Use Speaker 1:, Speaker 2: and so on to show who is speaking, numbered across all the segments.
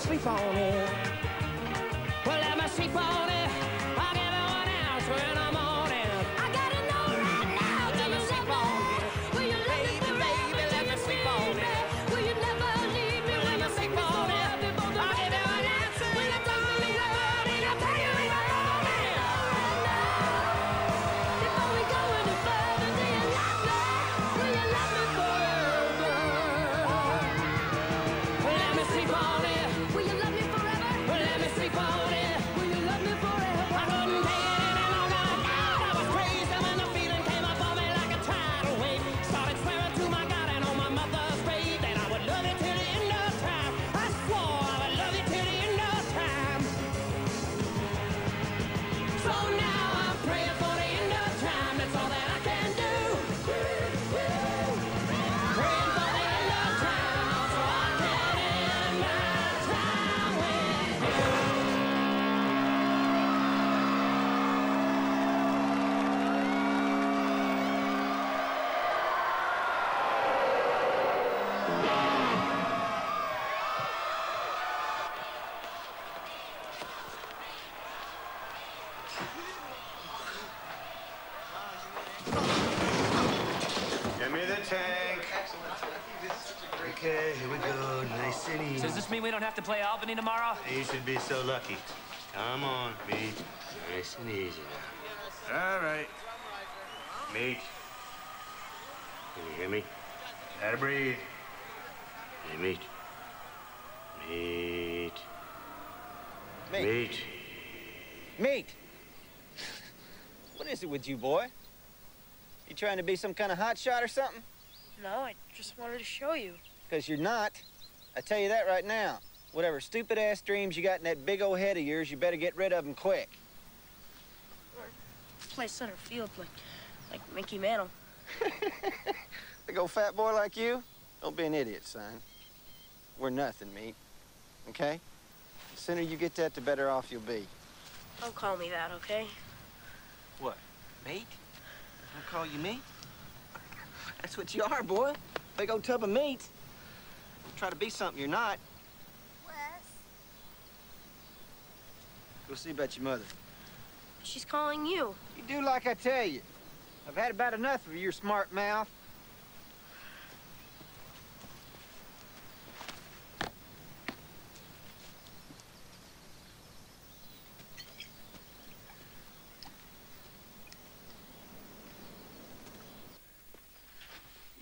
Speaker 1: sleep on it. Well, let me sleep on it.
Speaker 2: mean we don't have to play Albany tomorrow?
Speaker 3: You should be so lucky. Come on, Meach. Nice and easy now. All right. Meach. Can you hear me? Gotta breathe. Hey, Meach. Meach.
Speaker 4: Meach.
Speaker 3: Meach.
Speaker 4: Meach. what is it with you, boy? You trying to be some kind of hot shot or something?
Speaker 5: No, I just wanted to show you.
Speaker 4: Because you're not. I tell you that right now. Whatever stupid-ass dreams you got in that big old head of yours, you better get rid of them quick.
Speaker 5: Or play center field like, like Mickey Mantle.
Speaker 4: big old fat boy like you? Don't be an idiot, son. We're nothing, meat. Okay? The sooner you get that, the better off you'll be.
Speaker 5: Don't call me that, okay?
Speaker 4: What? Meat? Don't call you meat? That's what you are, boy. Big old tub of meat. Try to be something you're not.
Speaker 6: Wes.
Speaker 4: Go see about your mother.
Speaker 5: She's calling you.
Speaker 4: You do like I tell you. I've had about enough of your smart mouth.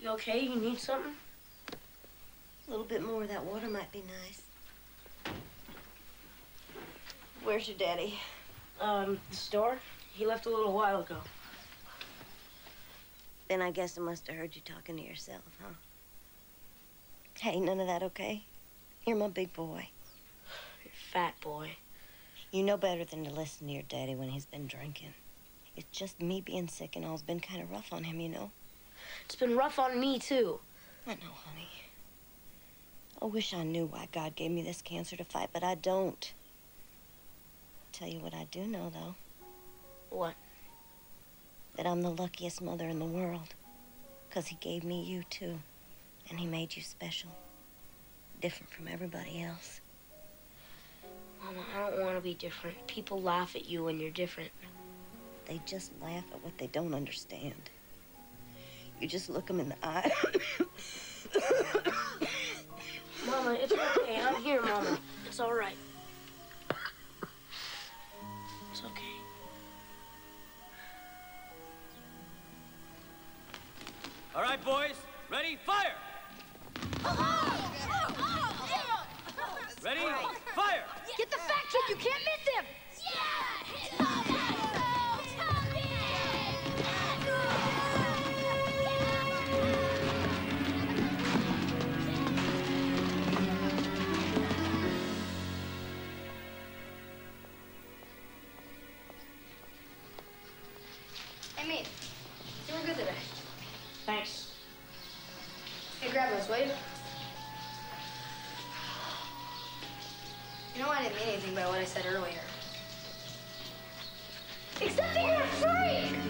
Speaker 5: You okay? You need something?
Speaker 6: A little bit more of that water might be nice. Where's your daddy?
Speaker 5: Um, the store? He left a little while ago.
Speaker 6: Then I guess I must have heard you talking to yourself, huh? Hey, none of that, okay? You're my big boy.
Speaker 5: You're fat boy.
Speaker 6: You know better than to listen to your daddy when he's been drinking. It's just me being sick and all's been kind of rough on him, you know?
Speaker 5: It's been rough on me, too.
Speaker 6: I know, honey. I wish I knew why God gave me this cancer to fight, but I don't. Tell you what I do know, though.
Speaker 5: What?
Speaker 6: That I'm the luckiest mother in the world. Because he gave me you, too. And he made you special. Different from everybody else.
Speaker 5: Mama, I don't want to be different. People laugh at you when you're different.
Speaker 6: They just laugh at what they don't understand. You just look them in the eye.
Speaker 5: Mama, it's okay. I'm here, Mama. It's all right. It's okay.
Speaker 7: All right, boys. Ready? Fire! Ready? Fire!
Speaker 8: Get the fat kid. You can't miss him.
Speaker 9: Hey, grab you? You know I didn't mean anything by what I said earlier.
Speaker 8: Except that you're a freak.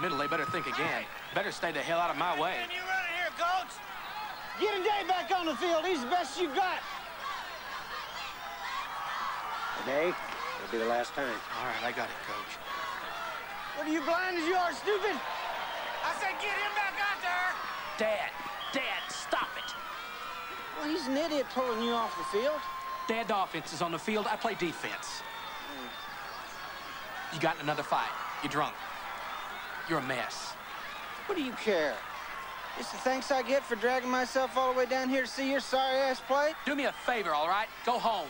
Speaker 7: Middle. They better think again. Better stay the hell out of my way.
Speaker 4: you running here, Coach? Get a day back on the field. He's the best you've got.
Speaker 10: Today, it'll be the last time.
Speaker 7: All right, I got it, coach.
Speaker 4: What are you blind as you are, stupid?
Speaker 11: I said get him back out there!
Speaker 7: Dad, Dad, stop it.
Speaker 4: Well, he's an idiot pulling you off the field.
Speaker 7: Dad, the offense is on the field. I play defense. You got in another fight. You're drunk. You're a mess.
Speaker 4: What do you care? It's the thanks I get for dragging myself all the way down here to see your sorry ass play.
Speaker 7: Do me a favor, all right? Go home.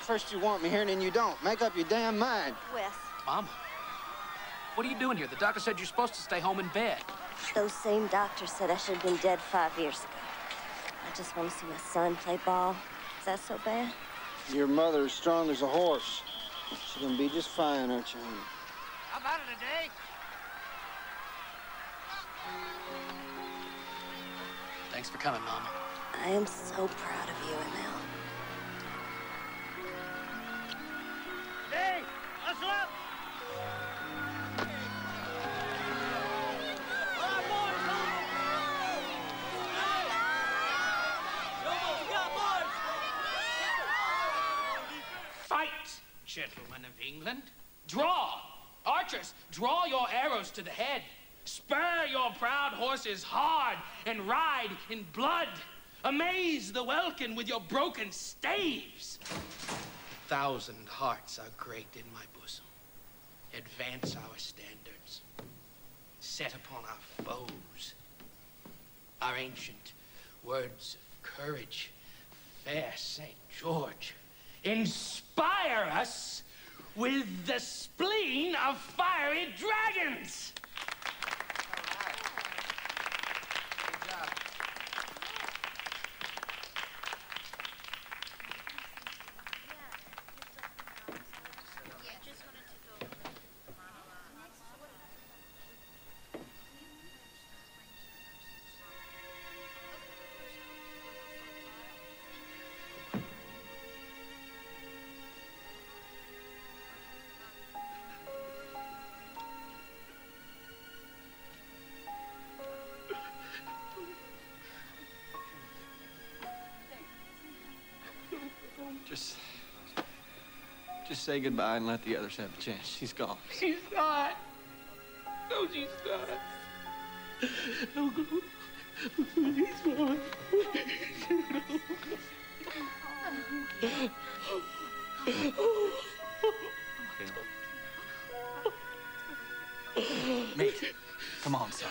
Speaker 4: First you want me here and then you don't. Make up your damn mind.
Speaker 6: Wes,
Speaker 7: Mama, what are you doing here? The doctor said you're supposed to stay home in bed.
Speaker 6: those same doctors said I should have been dead five years ago. I just want to see my son play ball. Is that so bad?
Speaker 4: Your mother is strong as a horse. She's gonna be just fine, aren't you, honey?
Speaker 11: How about it today?
Speaker 7: Thanks for coming, Mama.
Speaker 6: I am so proud of you, Emil.
Speaker 11: Hey, hustle up!
Speaker 7: Fight, gentlemen of England. Draw! Archers, draw your arrows to the head. Spur your proud horses hard and ride in blood. Amaze the welkin with your broken staves. A Thousand hearts are great in my bosom. Advance our standards. Set upon our foes. Our ancient words of courage. Fair St. George, inspire us with the spleen of fiery dragons.
Speaker 4: Just say goodbye and let the others have a chance. She's gone.
Speaker 7: She's not. No, she's not. Oh, go. Please, Mom.
Speaker 4: Mate, come on, son.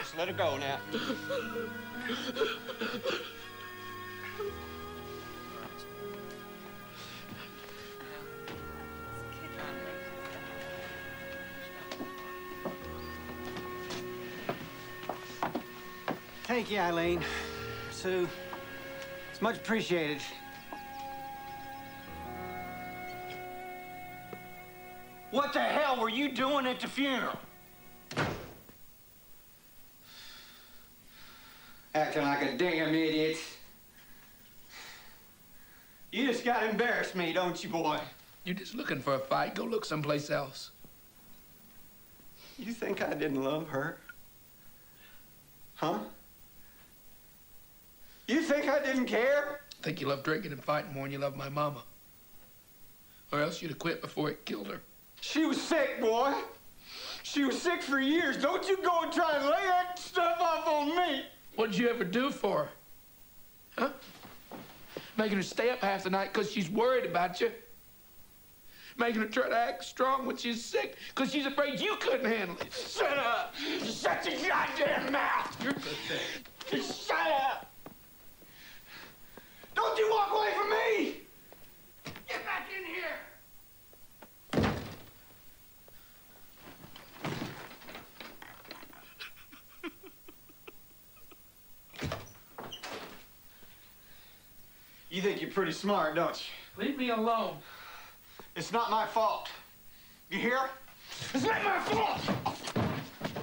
Speaker 4: Just let her go now. Thank you, Eileen. Sue, it's much appreciated. What the hell were you doing at the funeral? Acting like a damn idiot. You just got to embarrass me, don't you, boy?
Speaker 7: You're just looking for a fight. Go look someplace else.
Speaker 4: You think I didn't love her? Huh? You think I didn't care?
Speaker 7: I think you love drinking and fighting more than you love my mama. Or else you'd have quit before it killed her.
Speaker 4: She was sick, boy. She was sick for years. Don't you go and try and lay that stuff off on me.
Speaker 7: What'd you ever do for her? Huh? Making her stay up half the night because she's worried about you. Making her try to act strong when she's sick because she's afraid you couldn't handle it. Shut up! Shut your goddamn mouth! You're pathetic.
Speaker 4: Just shut up. Don't you walk away from me.
Speaker 7: Get back in here!
Speaker 4: You think you're pretty smart, don't you?
Speaker 7: Leave me alone.
Speaker 4: It's not my fault. You hear? It's not my fault.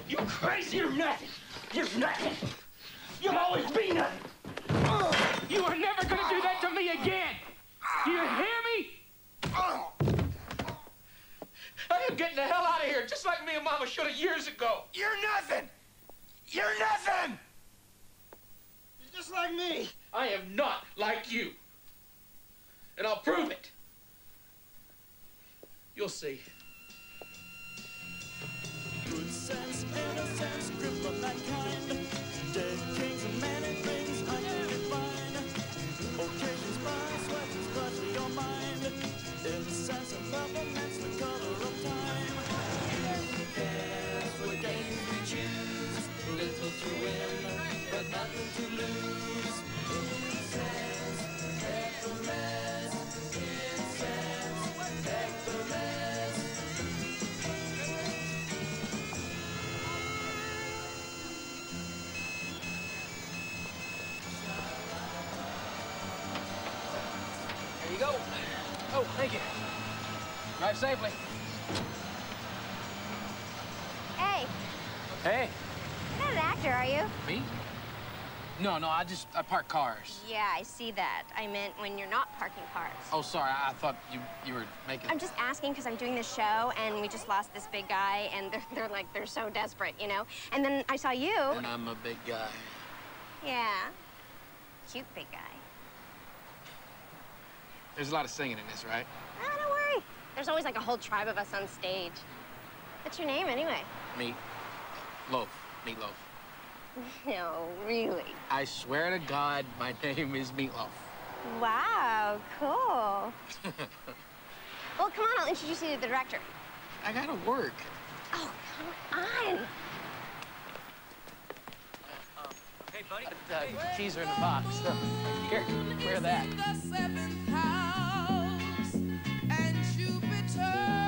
Speaker 4: You crazy? You're nothing. You're nothing. You'll always be nothing.
Speaker 7: You are never gonna do that to me again! Do you hear me? I am getting the hell out of here, just like me and Mama should have years ago.
Speaker 4: You're nothing. You're nothing. You're just like me.
Speaker 7: I am not like you. And I'll prove it. You'll see.
Speaker 12: Good sense, innocence,
Speaker 13: Drive safely.
Speaker 9: Hey,
Speaker 13: Hey.
Speaker 9: you're not an actor, are you?
Speaker 13: Me? No, no, I just, I park cars.
Speaker 9: Yeah, I see that. I meant when you're not parking cars.
Speaker 13: Oh, sorry, I, I thought you, you were making...
Speaker 9: I'm just asking because I'm doing this show and we just lost this big guy and they're, they're like, they're so desperate, you know? And then I saw you.
Speaker 13: And I'm a big guy.
Speaker 9: Yeah. Cute big guy.
Speaker 13: There's a lot of singing in this, right?
Speaker 9: Don't worry. There's always like a whole tribe of us on stage. What's your name anyway?
Speaker 13: Meat. Loaf. Meatloaf.
Speaker 9: No, really.
Speaker 13: I swear to God, my name is Meatloaf.
Speaker 9: Wow, cool. Well, come on, I'll introduce you to the director.
Speaker 13: I gotta work.
Speaker 9: Oh, come on.
Speaker 13: Hey, buddy. The keys are in the box. Here, wear that.
Speaker 12: Aquarius.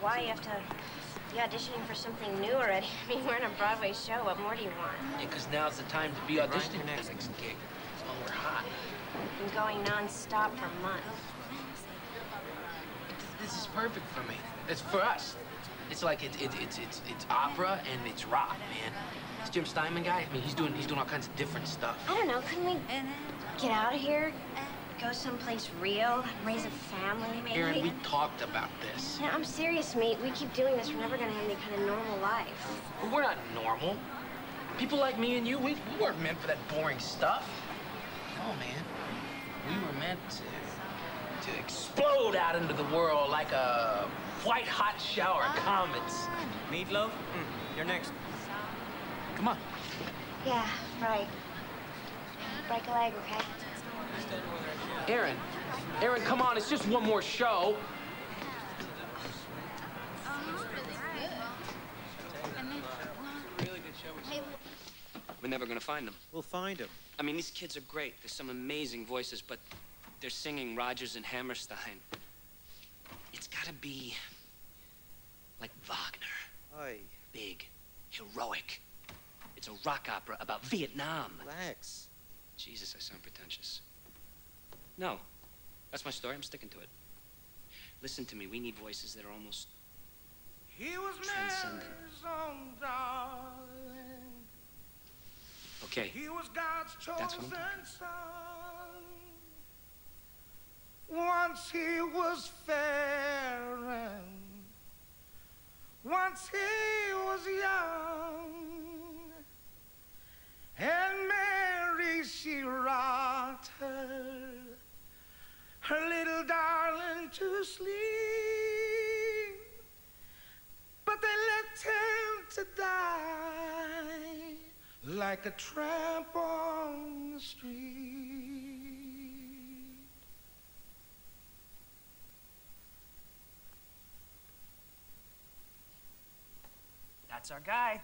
Speaker 9: Why you have to be auditioning for something new already. I mean, we're in a Broadway show. What more do you want?
Speaker 7: Yeah, because now's the time to be auditioning for the next gig. It's when we're hot.
Speaker 9: Been going non-stop for months.
Speaker 7: This is perfect for me. It's for us. It's like it's it's it's it's, it's opera and it's rock, man. This Jim Steinman guy, I mean, he's doing he's doing all kinds of different stuff.
Speaker 9: I don't know. Couldn't we get out of here? Go someplace real? Raise a family, maybe?
Speaker 7: Aaron, we talked about this.
Speaker 9: Yeah, I'm serious, mate. We keep doing this. We're never gonna have any kind of normal life.
Speaker 7: Well, we're not normal. People like me and you, we, we weren't meant for that boring stuff. No, man. We were meant to, to explode out into the world like a white hot shower of comets.
Speaker 13: Meatloaf? Mm, you're next.
Speaker 7: Come on.
Speaker 9: Yeah, right. Break a leg, okay?
Speaker 7: Aaron, Aaron, come on. It's just one more show.
Speaker 2: We're never gonna find them.
Speaker 13: We'll find them.
Speaker 2: I mean, these kids are great. There's some amazing voices, but they're singing Rodgers and Hammerstein. It's gotta be like Wagner.
Speaker 13: Oi,
Speaker 2: Big, heroic. It's a rock opera about Vietnam.
Speaker 13: relax.
Speaker 2: Jesus, I sound pretentious. No, that's my story. I'm sticking to it. Listen to me. We need voices that are almost
Speaker 14: He was
Speaker 2: Transcendent.
Speaker 14: Own darling.
Speaker 2: okay.
Speaker 14: He was God's
Speaker 2: That's what I'm
Speaker 14: chosen son. Once he was fair and once he was young. And Mary, she rocked her, her little darling to sleep. But they left him to die like a tramp on the street.
Speaker 13: That's our guy.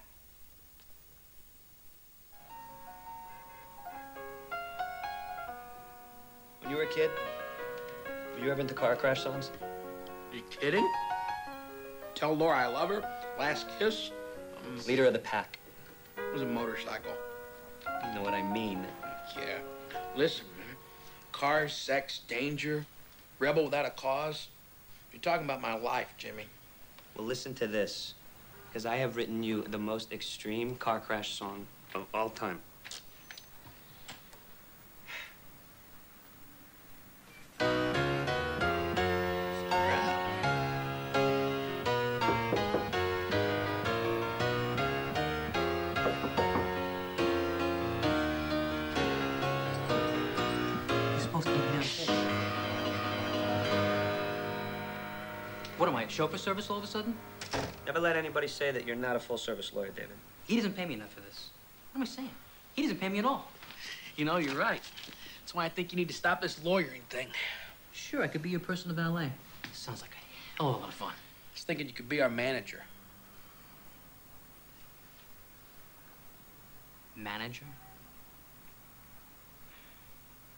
Speaker 2: When you were a kid, were you ever into car crash songs?
Speaker 7: you kidding? Tell Laura I love her. Last kiss.
Speaker 2: Mm, Leader of the pack.
Speaker 7: It was a motorcycle.
Speaker 2: You know what I mean.
Speaker 7: Yeah. Listen, man. Cars, sex, danger, rebel without a cause. You're talking about my life, Jimmy.
Speaker 2: Well, listen to this, because I have written you the most extreme car crash song of all time.
Speaker 13: Chauffeur service all of a sudden?
Speaker 2: Never let anybody say that you're not a full service lawyer, David.
Speaker 13: He doesn't pay me enough for this. What am I saying? He doesn't pay me at all.
Speaker 7: You know, you're right. That's why I think you need to stop this lawyering thing.
Speaker 13: Sure, I could be your personal valet. Sounds like a hell of a lot of fun.
Speaker 7: I was thinking you could be our manager.
Speaker 13: Manager?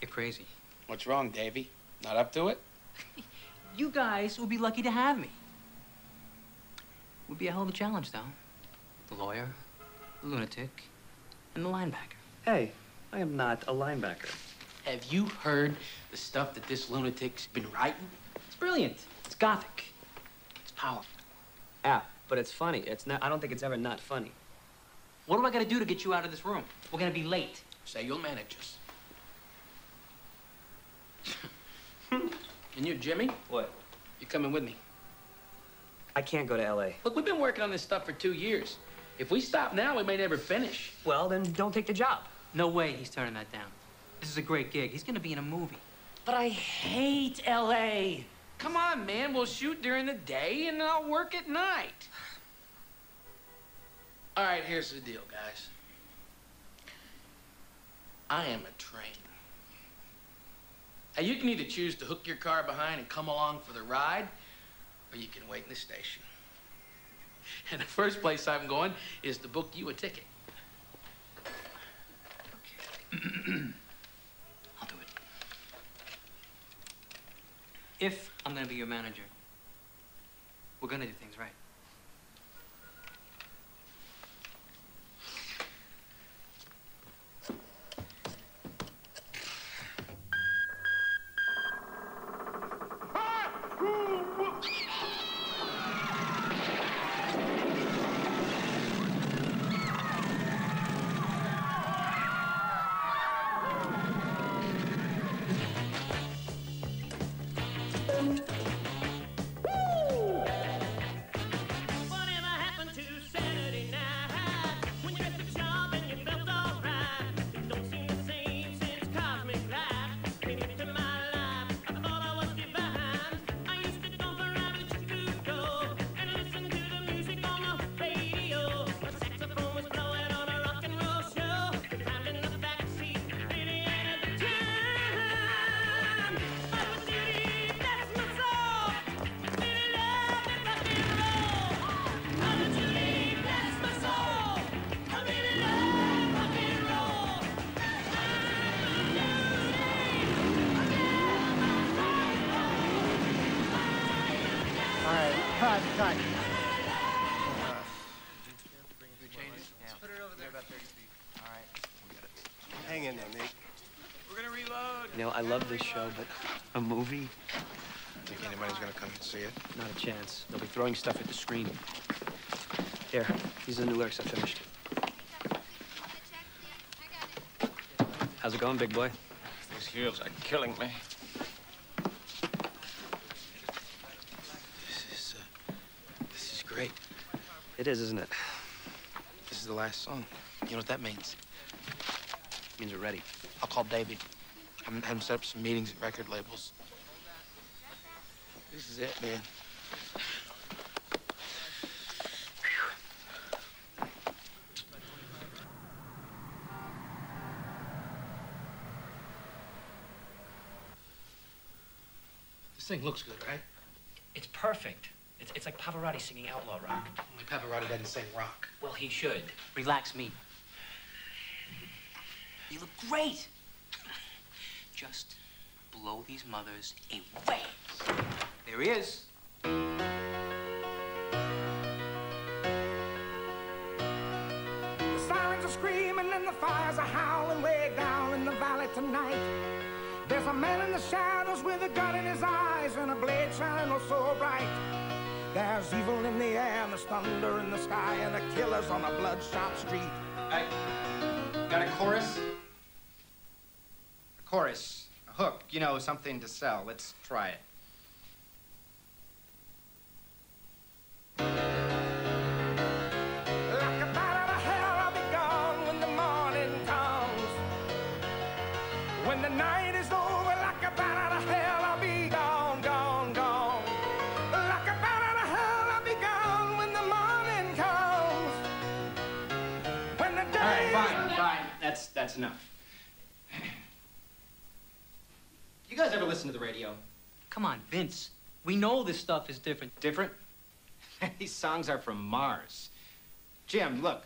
Speaker 13: You're crazy.
Speaker 7: What's wrong, Davy? Not up to it?
Speaker 13: You guys will be lucky to have me. Would be a hell of a challenge, though. The lawyer, the lunatic, and the linebacker.
Speaker 2: Hey, I am not a linebacker.
Speaker 7: Have you heard the stuff that this lunatic's been writing?
Speaker 13: It's brilliant. It's gothic. It's powerful.
Speaker 2: Yeah, but it's funny. It's not. I don't think it's ever not funny.
Speaker 13: What do I gotta do to get you out of this room? We're gonna be late.
Speaker 7: Say you'll manage us. and you, Jimmy,
Speaker 2: What?
Speaker 7: you coming with me?
Speaker 2: I can't go to L.A.
Speaker 7: Look, we've been working on this stuff for two years. If we stop now, we may never finish.
Speaker 2: Well, then don't take the job.
Speaker 13: No way he's turning that down. This is a great gig. He's gonna be in a movie.
Speaker 7: But I hate L.A. Come on, man. We'll shoot during the day and I'll work at night. All right, here's the deal, guys. I am a train. Now, you can either choose to hook your car behind and come along for the ride, or you can wait in the station. And the first place I'm going is to book you a ticket. Okay.
Speaker 13: I'll do it. If I'm gonna be your manager,
Speaker 1: We're gonna do things right.
Speaker 2: Not a chance. They'll be throwing stuff at the screen. Here, these are the new lyrics I finished. How's it going, big boy?
Speaker 15: These heels are killing me. This is, uh, this is great.
Speaker 2: It is, isn't it?
Speaker 15: This is the last song. You know what that means?
Speaker 2: It means we're ready.
Speaker 15: I'll call Davey. Have him set up some meetings at record labels. This is it, man.
Speaker 7: This thing looks good, right?
Speaker 1: It's perfect. It's, it's like Pavarotti singing outlaw rock.
Speaker 7: Only Pavarotti doesn't sing rock.
Speaker 1: Well, he should. Relax me. You look great. Just blow these mothers away. There he is.
Speaker 14: Tonight. There's a man in the shadows with a gun in his eyes and a blade shining oh so bright. There's evil in the air and there's thunder in the sky and the killers on a bloodshot street.
Speaker 16: Hey, got a chorus? A chorus, a hook, you know, something to sell. Let's try it. Enough. You guys ever listen to the radio?
Speaker 1: Come on, Vince. We know this stuff is different.
Speaker 16: Different? These songs are from Mars. Jim, look.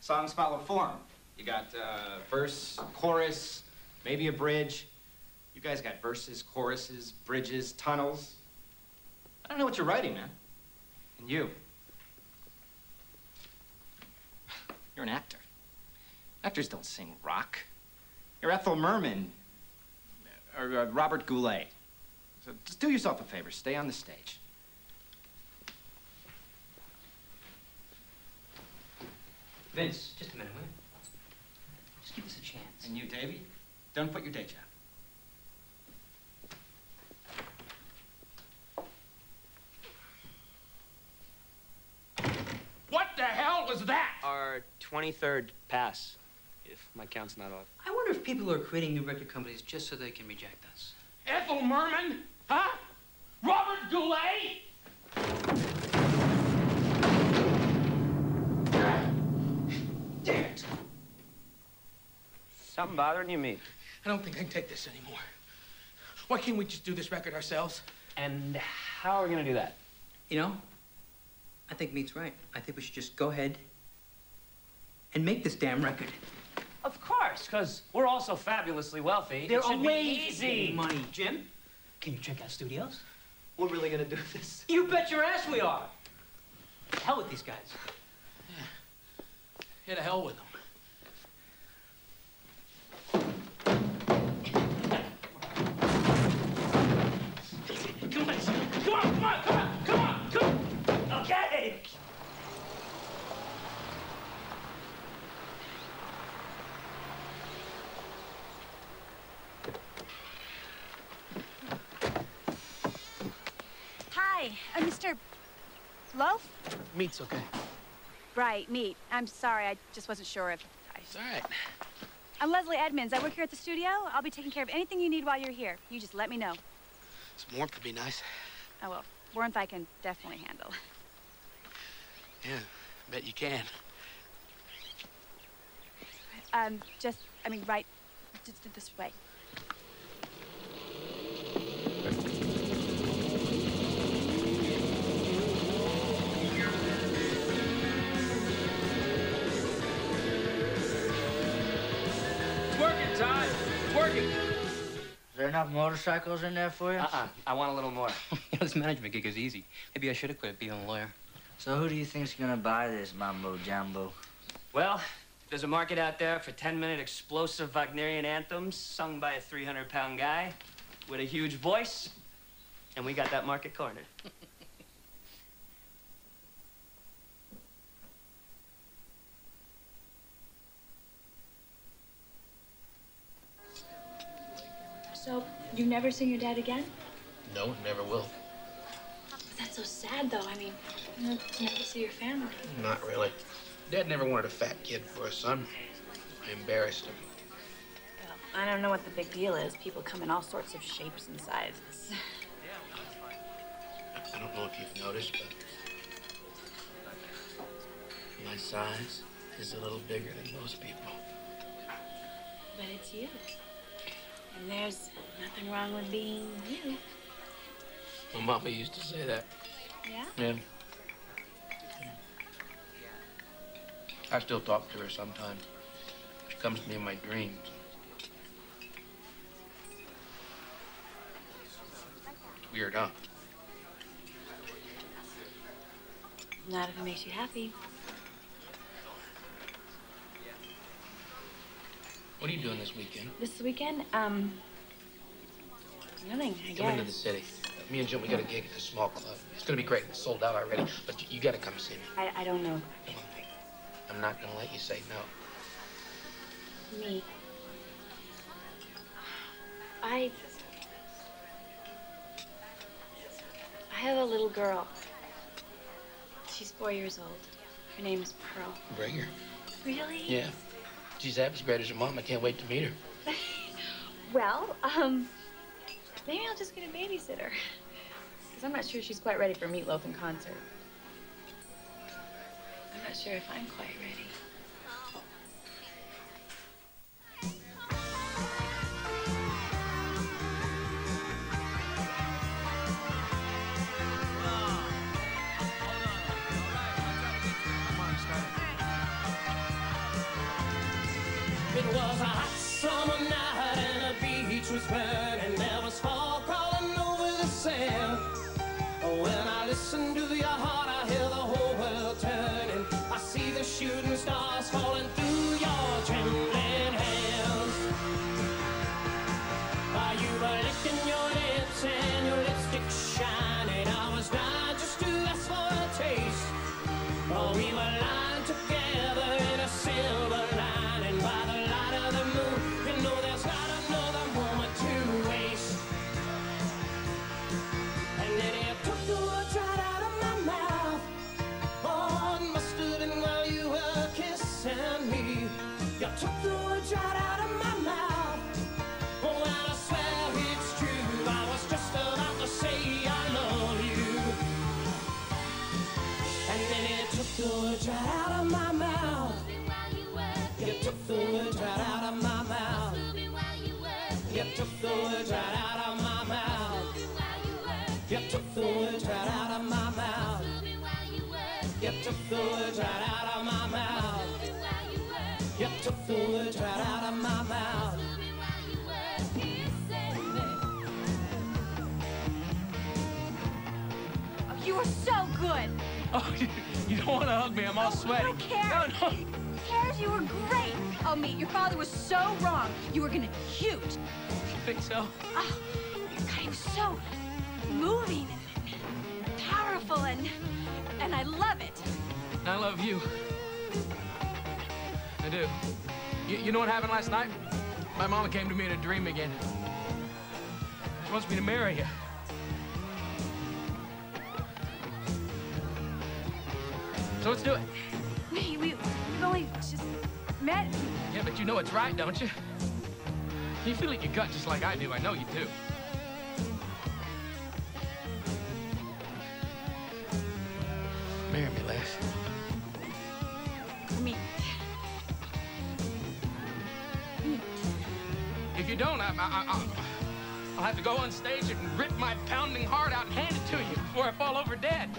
Speaker 16: Songs follow form. You got uh, verse, chorus, maybe a bridge. You guys got verses, choruses, bridges, tunnels. I don't know what you're writing, man. And you. You're an actor. Actors don't sing rock. You're Ethel Merman or uh, Robert Goulet. So just do yourself a favor. Stay on the stage.
Speaker 1: Vince, just a minute, will you? Just give us a chance.
Speaker 16: And you, Davy, don't put your day job.
Speaker 7: What the hell was that?
Speaker 2: Our 23rd pass, if my count's not off.
Speaker 1: I wonder if people are creating new record companies just so they can reject us.
Speaker 7: Ethel Merman? Huh? Robert Goulet? Damn it.
Speaker 2: Something bothering you, me?
Speaker 7: I don't think I can take this anymore. Why can't we just do this record ourselves?
Speaker 2: And how are we gonna do that?
Speaker 1: You know, I think Meat's right. I think we should just go ahead and make this damn record.
Speaker 2: Of course, because we're all so fabulously wealthy.
Speaker 1: There
Speaker 2: it
Speaker 1: are
Speaker 2: should be
Speaker 1: ways
Speaker 2: easy.
Speaker 1: money. Jim, can you check out studios?
Speaker 13: we're really gonna do this? You bet your ass we are. Hell with these guys.
Speaker 7: Here to hell with them.
Speaker 13: Come on, come on, come on, come on, come on. Okay.
Speaker 1: Hi, uh, Mr. Loaf?
Speaker 7: Meat's okay.
Speaker 1: Right, meat. I'm sorry, I just wasn't sure if. I...
Speaker 7: It's all right.
Speaker 1: I'm Leslie Edmonds. I work here at the studio. I'll be taking care of anything you need while you're here. You just let me know.
Speaker 7: Some warmth would be nice.
Speaker 1: Oh, well, warmth I can definitely handle.
Speaker 7: Yeah, bet you can.
Speaker 1: Um, just, I mean, right, just this way.
Speaker 7: Working.
Speaker 17: Is there enough motorcycles in there for you?
Speaker 2: Uh-uh. I want a little more.
Speaker 13: you know, this management gig is easy. Maybe I should have quit being a lawyer.
Speaker 17: So who do you think's gonna buy this mambo jumbo?
Speaker 2: Well, there's a market out there for 10-minute explosive Wagnerian anthems sung by a 300-pound guy with a huge voice, and we got that market cornered.
Speaker 1: So, you never seen your dad again?
Speaker 7: No, never will.
Speaker 1: That's so sad, though. I mean, you know, to never see your family.
Speaker 7: Not really. Dad never wanted a fat kid for a son. I embarrassed him.
Speaker 1: I don't know what the big deal is. People come in all sorts of shapes and sizes.
Speaker 7: I don't know if you've noticed, but my size is a little bigger than most people.
Speaker 1: But it's you. And there's nothing wrong with being you.
Speaker 7: My mama used to say that.
Speaker 1: Yeah?
Speaker 7: Yeah. I still talk to her sometimes. She comes to me in my dreams. It's weird, huh?
Speaker 1: Not if it makes you happy.
Speaker 7: What are you doing this weekend?
Speaker 1: This weekend, um, nothing, I guess.
Speaker 7: Come into the city. Me and Jim, we got a gig at a small club. It's gonna be great. It's sold out already, but you, you gotta come see me.
Speaker 1: I, I don't know. Come on, Pete.
Speaker 7: I'm not gonna let you say no.
Speaker 1: Me. I. I have a little girl. She's four years old. Her name is Pearl.
Speaker 7: Bring her.
Speaker 1: Really?
Speaker 7: Yeah. She's as great as her mom. I can't wait to meet her.
Speaker 1: Well, um, maybe I'll just get a babysitter. Because I'm not sure she's quite ready for Meatloaf in concert. I'm not sure if I'm quite ready.
Speaker 8: Words right out of my mouth. You took the words right out of my mouth. You took the words right out of my mouth. You took the words right out of my mouth. You took the words right out of my mouth. You took the words right out of my mouth. Oh, you
Speaker 18: were so good.
Speaker 7: Oh, you don't want to hug me. I'm all sweaty.
Speaker 18: I don't care. Who cares? You were great. Oh, me, your father was so wrong. You were gonna huge.
Speaker 7: You think so?
Speaker 18: Oh, God, he was so moving and, and powerful, and and I love it.
Speaker 7: I love you. I do. You, you know what happened last night? My mama came to me in a dream again. She wants me to marry you. So let's do it.
Speaker 18: We, we, we've only just met.
Speaker 7: Yeah, but you know it's right, don't you? You feel it in your gut just like I do. I know you do. Marry me, Les.
Speaker 18: I mean,
Speaker 7: If you don't, I, I, I, I'll, I'll have to go on stage and rip my pounding heart out and hand it to you before I fall over dead.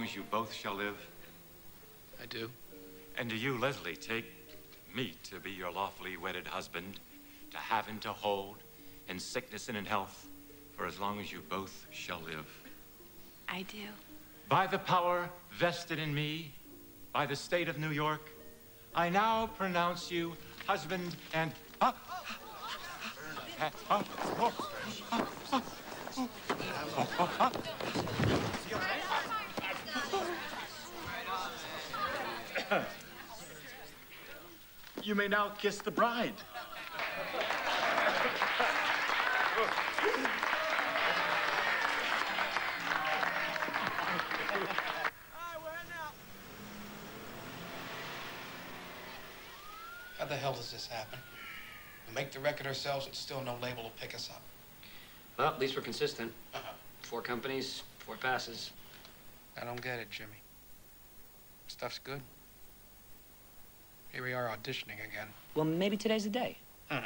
Speaker 19: Long as you both shall live?
Speaker 7: I do.
Speaker 19: And do you, Leslie, take me to be your lawfully wedded husband, to have and to hold, in sickness and in health, for as long as you both shall live?
Speaker 18: I do.
Speaker 19: By the power vested in me by the state of New York, I now pronounce you husband and. Ah, ah, ah, oh, ah, ah, oh, oh, ah.
Speaker 20: You may now kiss the bride.
Speaker 7: How the hell does this happen? We make the record ourselves and still no label will pick us up.
Speaker 2: Well, at least we're consistent. Uh-huh. Four companies, four passes.
Speaker 7: I don't get it, Jimmy. Stuff's good. Here we are auditioning again.
Speaker 21: Well, maybe today's the day.
Speaker 7: Hmm.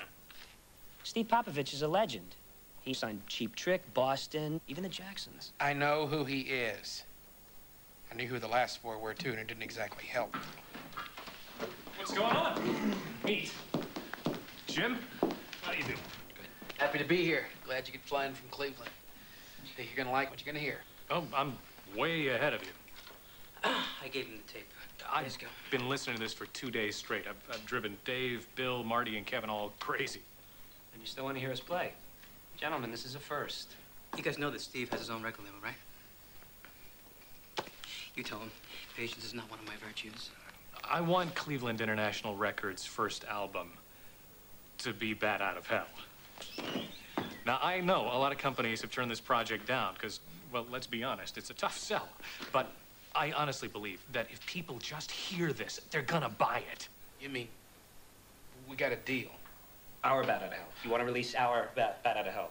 Speaker 21: Steve Popovich is a legend. He signed Cheap Trick, Boston, even the Jacksons.
Speaker 7: I know who he is. I knew who the last four were, too, and it didn't exactly help.
Speaker 22: What's going on? Meet. Jim, how do you do?
Speaker 7: Happy to be here. Glad you could fly in from Cleveland. Think you're gonna like what you're gonna hear.
Speaker 22: Oh, I'm way ahead of you.
Speaker 21: I gave him the tape.
Speaker 22: I've been listening to this for two days straight. I've, I've driven Dave, Bill, Marty, and Kevin all crazy.
Speaker 2: And you still want to hear us play? Gentlemen, this is a first.
Speaker 13: You guys know that Steve has his own record label, right? You tell him patience is not one of my virtues.
Speaker 22: I want Cleveland International Records' first album to be Bat Out of Hell. Now, I know a lot of companies have turned this project down because, well, let's be honest, it's a tough sell. But I honestly believe that if people just hear this, they're gonna buy it.
Speaker 7: You mean we got a deal?
Speaker 2: Our Bat Out of Hell. You want to release our Bat, bat Out of Hell?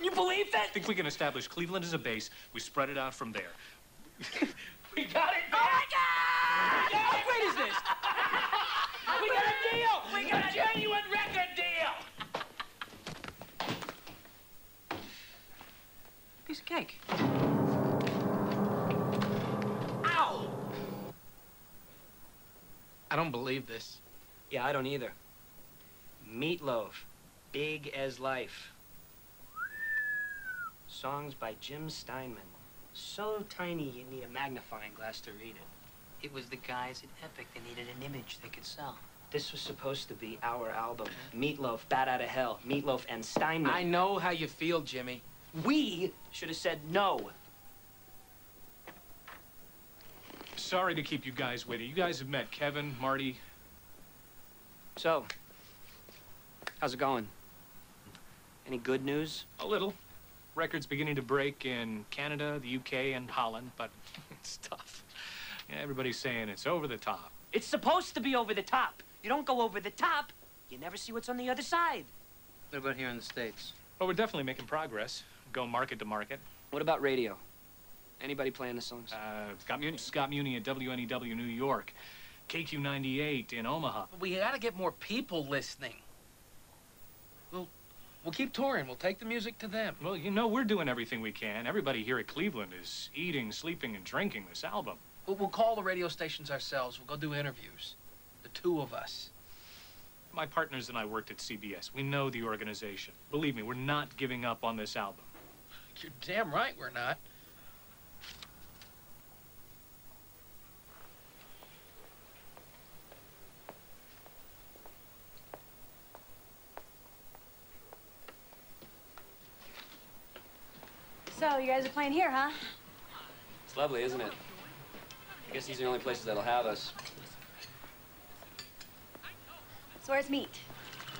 Speaker 22: You believe that? I think we can establish Cleveland as a base. We spread it out from there.
Speaker 7: We got it!
Speaker 18: Oh my God!
Speaker 7: How great is this? we got a deal! We got a genuine record deal!
Speaker 13: Piece of cake.
Speaker 7: I don't believe this.
Speaker 2: Yeah, I don't either. Meatloaf, Big as Life. Songs by Jim Steinman.
Speaker 21: So tiny you need a magnifying glass to read it.
Speaker 13: It was the guys at Epic that needed an image they could sell.
Speaker 21: This was supposed to be our album. Meatloaf, Bat Out of Hell, Meatloaf and Steinman.
Speaker 7: I know how you feel, Jimmy.
Speaker 21: We should have said no.
Speaker 22: Sorry to keep you guys waiting. You guys have met Kevin, Marty.
Speaker 21: So, how's it going? Any good news?
Speaker 22: A little. Records beginning to break in Canada, the UK, and Holland, but it's tough. Yeah, everybody's saying it's over the top.
Speaker 21: It's supposed to be over the top. You don't go over the top, you never see what's on the other side.
Speaker 13: What about here in the States?
Speaker 22: But we're definitely making progress. Go market to market.
Speaker 21: What about radio? Anybody playing the songs?
Speaker 22: Uh, Scott Muni, Scott Muni at WNEW New York, KQ98 in Omaha.
Speaker 7: We gotta get more people listening. We'll, we'll keep touring. We'll take the music to them.
Speaker 22: Well, you know, we're doing everything we can. Everybody here at Cleveland is eating, sleeping, and drinking this album.
Speaker 7: We'll, we'll call the radio stations ourselves. We'll go do interviews. The two of us.
Speaker 22: My partners and I worked at CBS. We know the organization. Believe me, we're not giving up on this album.
Speaker 7: You're damn right we're not.
Speaker 18: So, you guys are playing here, huh?
Speaker 23: It's lovely, isn't it? I guess these are the only places that'll have us.
Speaker 18: So, where's meat?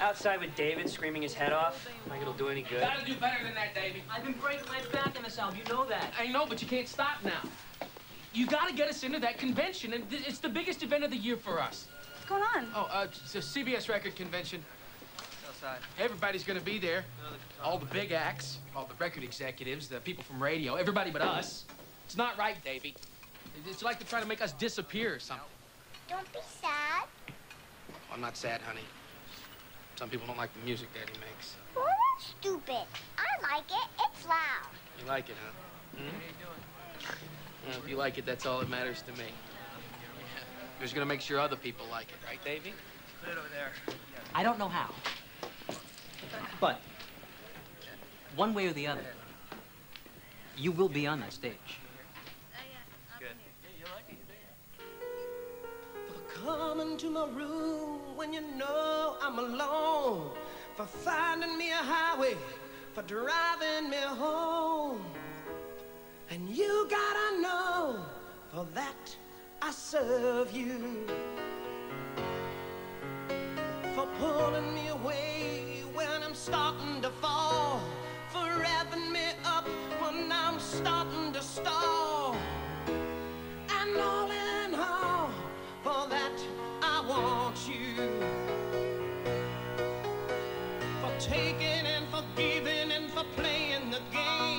Speaker 21: Outside with David screaming his head off. Think it'll do any good?
Speaker 7: Gotta do better than that, Davey.
Speaker 13: I've been breaking my back in this album. You know that.
Speaker 7: I know, but you can't stop now. You gotta get us into that convention, and th- it's the biggest event of the year for us.
Speaker 18: What's going on?
Speaker 7: Oh, uh, it's a CBS record convention.
Speaker 23: Outside.
Speaker 7: Everybody's gonna be there. All the big acts, all the record executives, the people from radio, everybody but us. It's not right, Davey. It's like they're trying to make us disappear or something.
Speaker 24: Don't be sad.
Speaker 7: I'm not sad, honey. Some people don't like the music Daddy makes.
Speaker 24: Well, that's stupid. I like it. It's loud.
Speaker 7: You like it, huh? Hmm? Well, if you like it, that's all that matters to me. You're just gonna make sure other people like it, right, Davey? Put it over there.
Speaker 13: I don't know how. But, one way or the other, you will be on that stage.
Speaker 1: Come into my room when you know I'm alone. For finding me a highway, for driving me home. And you gotta know, for that I serve you. For pulling me away when I'm starting to fall. For revving me up when I'm starting to stall. And all in all, for that I want you. For taking and for giving and for playing the game.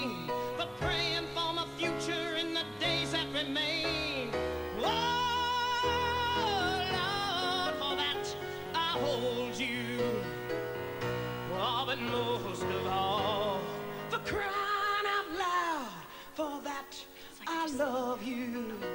Speaker 1: I love you.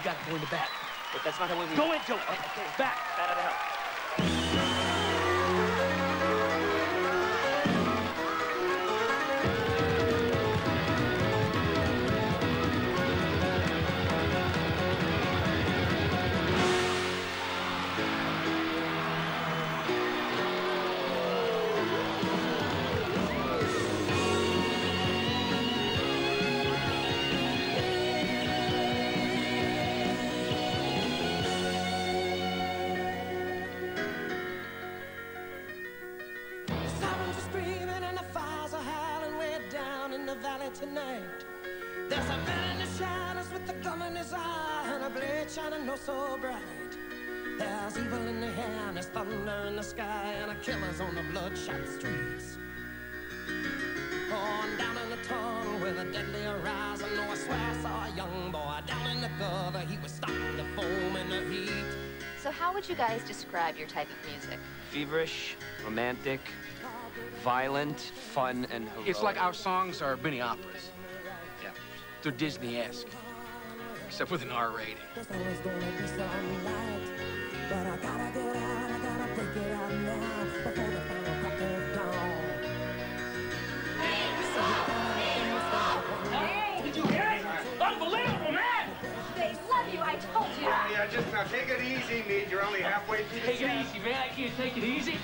Speaker 7: We gotta go into bat.
Speaker 21: But that's not how we...
Speaker 7: Go into it. Okay, back.
Speaker 21: Bat out of hell.
Speaker 25: Thunder in the sky and a killer's on the bloodshot streets. On down in the tunnel with a deadly horizon. Oh, I swear I saw a young boy down in the gutter. He was starting to foam in the heat.
Speaker 26: So how would you guys describe your type of music?
Speaker 2: Feverish, romantic, violent, fun, and heroic.
Speaker 1: It's like our songs are mini operas. Yeah. They're Disney-esque. Except with an R rating.
Speaker 10: Yeah, just now take it easy, Meat. You're only halfway through the
Speaker 1: Take it easy, man. I can't take it easy.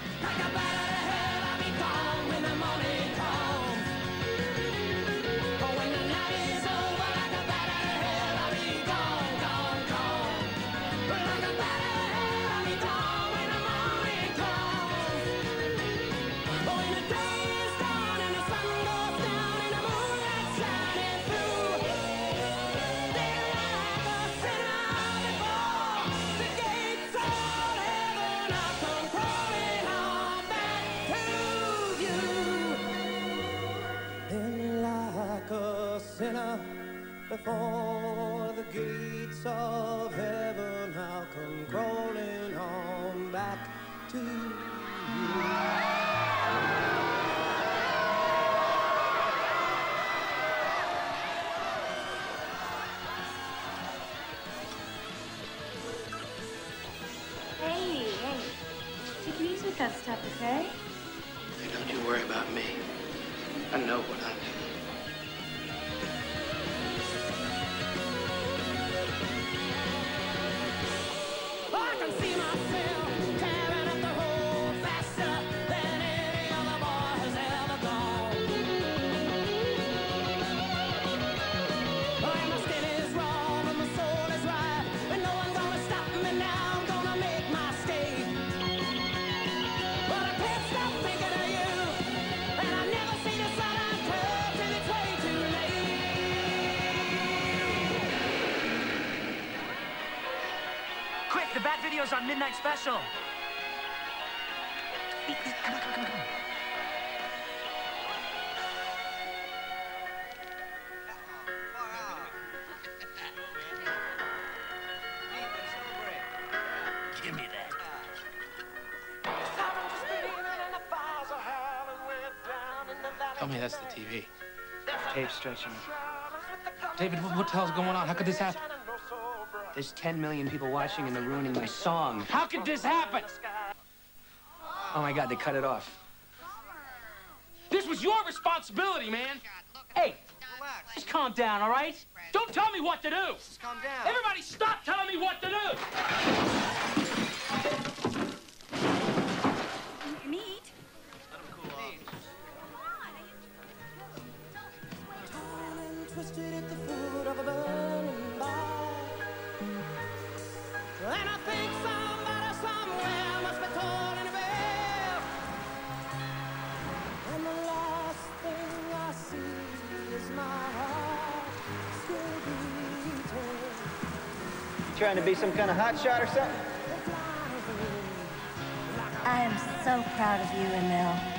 Speaker 26: That stuff, okay?
Speaker 1: Hey, don't you worry about me. I know what
Speaker 25: the
Speaker 7: Bat on Midnight Special. Give me that.
Speaker 1: Tell me that's the TV.
Speaker 2: Tape stretching.
Speaker 1: David, what, what the hell's going on? How could this happen?
Speaker 2: There's 10 million people watching and they're ruining my song.
Speaker 1: How could this happen?
Speaker 2: Oh my God, they cut it off.
Speaker 1: This was your responsibility, man. Hey, just calm down, all right? Don't tell me what to do. Just
Speaker 2: calm down.
Speaker 1: Everybody stop telling me what to do.
Speaker 27: Meet.
Speaker 25: Torn
Speaker 4: Trying to be some kind of hot shot or something?
Speaker 6: I am so proud of you, Emil.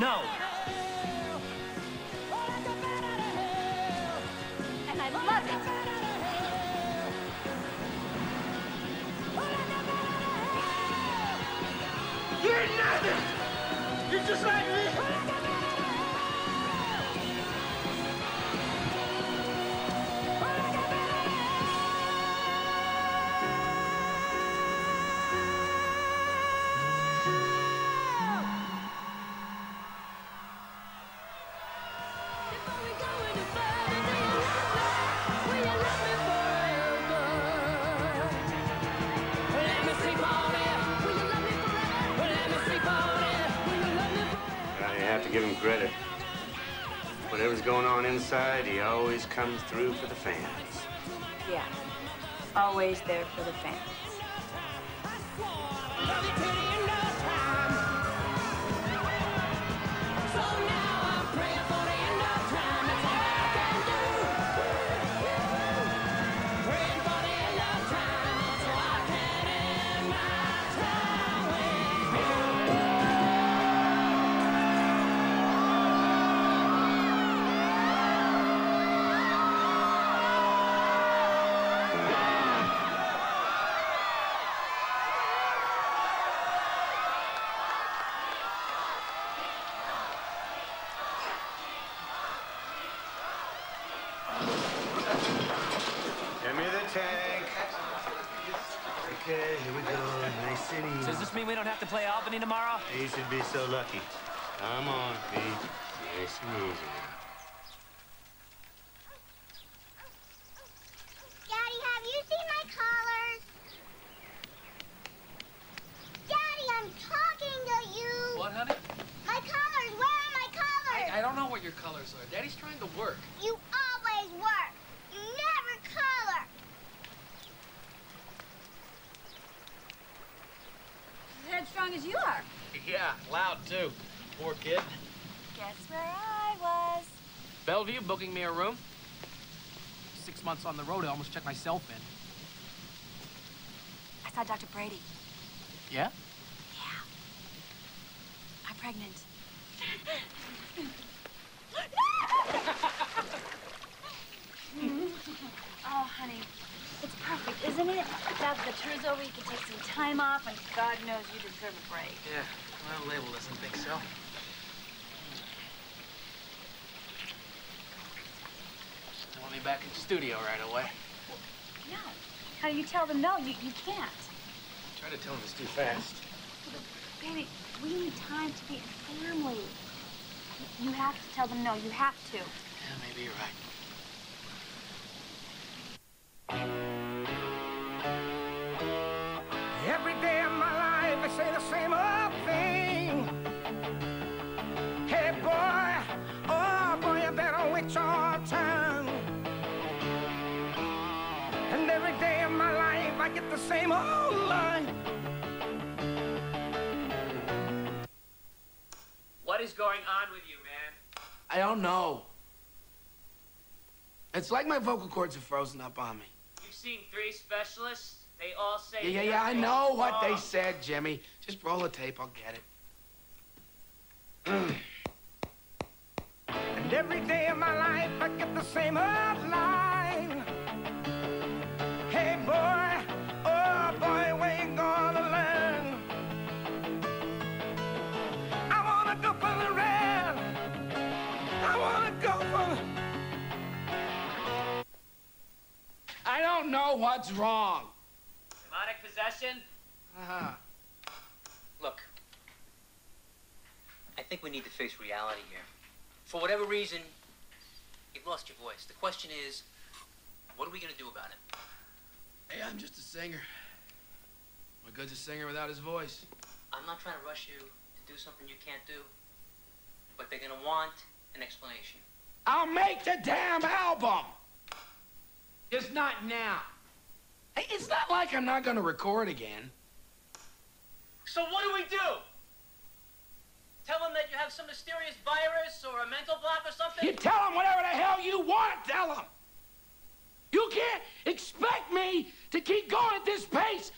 Speaker 7: No.
Speaker 27: and I love it.
Speaker 1: You're nothing. You're just like me.
Speaker 10: Give him credit. Whatever's going on inside, he always comes through for the fans.
Speaker 1: Yeah. Always there for the fans.
Speaker 10: Nice and easy.
Speaker 2: So does this mean we don't have to play Albany tomorrow?
Speaker 10: You should be so lucky. Come on, Pete. Nice and easy.
Speaker 24: Daddy, have you seen my collars? Daddy, I'm talking to you.
Speaker 28: What, honey?
Speaker 24: My collars. Where are my collars?
Speaker 28: I, I don't know what your colors are. Daddy's trying to work.
Speaker 24: You always work. You never color.
Speaker 27: As headstrong as you are.
Speaker 28: Yeah, loud too. Poor kid.
Speaker 27: Guess where I was.
Speaker 28: Bellevue booking me a room. Six months on the road, I almost checked myself in.
Speaker 27: I saw Dr. Brady.
Speaker 28: Yeah? Yeah?
Speaker 27: I'm pregnant. oh, honey. It's perfect, isn't it? Now that the tour's over, you can take some time off, and God knows you deserve a break.
Speaker 28: Yeah. Well, label doesn't think so. They want me back in the studio right away.
Speaker 27: No. How do you tell them no? You, you can't.
Speaker 28: Try to tell them it's too fast.
Speaker 27: Baby, we need time to be a family. You have to tell them no. You have to.
Speaker 28: Yeah, maybe you're right.
Speaker 14: Say the same old thing. Hey, boy, oh, boy, you better wait your turn. And every day of my life, I get the same old line.
Speaker 29: What is going on with you, man?
Speaker 7: I don't know. It's like my vocal cords are frozen up on me.
Speaker 29: You've seen three specialists. They all say.
Speaker 7: Yeah, yeah, yeah, I know what they said, Jimmy. Just roll the tape, I'll get it.
Speaker 14: And every day of my life, I get the same old line. Hey, boy, oh, boy, where you gonna learn? I wanna go for the red. I wanna go for
Speaker 7: I don't know what's wrong.
Speaker 29: Demonic possession?
Speaker 7: Uh-huh.
Speaker 13: Look, I think we need to face reality here. For whatever reason, you've lost your voice. The question is, what are we gonna do about it?
Speaker 7: Hey, I'm just a singer. What good's a singer without his voice?
Speaker 13: I'm not trying to rush you to do something you can't do, but they're gonna want an explanation.
Speaker 7: I'll make the damn album! Just not now. Hey, it's not like I'm not gonna record again.
Speaker 13: So what do we do? Tell them that you have some mysterious virus or a mental block or something?
Speaker 7: You tell them whatever the hell you want tell them. You can't expect me to keep going at this pace.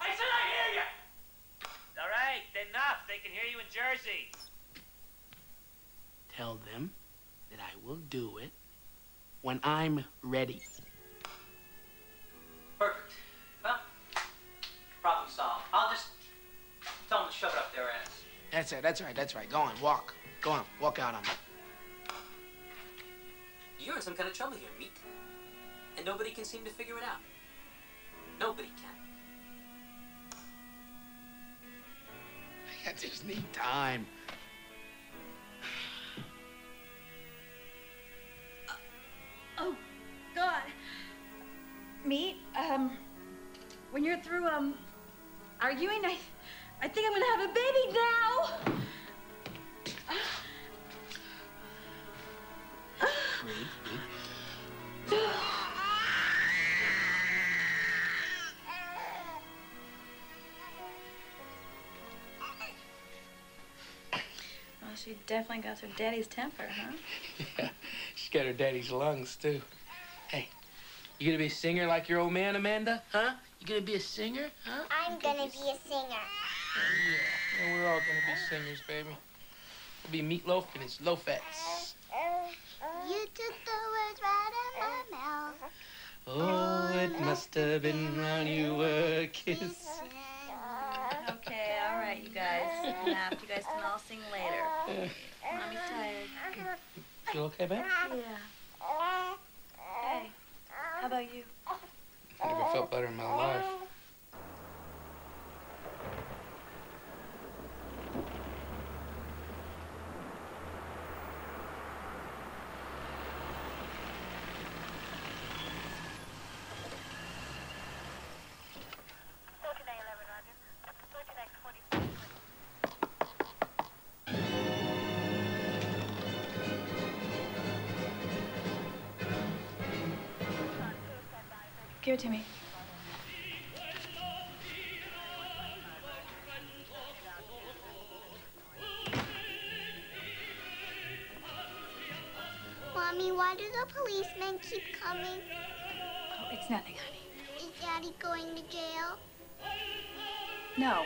Speaker 29: I said I hear you! All right, enough. They can hear you in Jersey.
Speaker 7: Tell them will do it when I'm ready.
Speaker 13: Perfect. Well, problem solved. I'll just tell them to shove it up their ass.
Speaker 7: That's it. That's right. That's right. Go on. Walk. Go on. Walk out on me.
Speaker 13: You're in some kind of trouble here, Meat. And nobody can seem to figure it out. Nobody can.
Speaker 7: I just need time.
Speaker 27: Oh, God. Meat, um, when you're through, um, arguing, I,
Speaker 18: I think I'm gonna have a baby now. she definitely got her daddy's temper, huh?
Speaker 7: Yeah, she's got her daddy's lungs, too. Hey, you gonna be a singer like your old man, Amanda? Huh? You gonna be a singer? Huh?
Speaker 24: I'm gonna be a singer.
Speaker 7: Yeah, yeah we're all gonna be singers, baby. We'll be meatloaf and it's low fats.
Speaker 24: You took the words right out of my mouth.
Speaker 7: Oh, it must have been when you were a kiss.
Speaker 18: Okay, all right, you guys. Enough. You guys can all sing later. Mommy's tired.
Speaker 7: Feel okay, babe?
Speaker 18: Yeah. Hey, how about you?
Speaker 7: I never felt better in my life.
Speaker 27: It to me.
Speaker 24: Mommy, why do the policemen keep coming?
Speaker 27: Oh, it's nothing, honey.
Speaker 24: Is Daddy going to jail?
Speaker 27: No.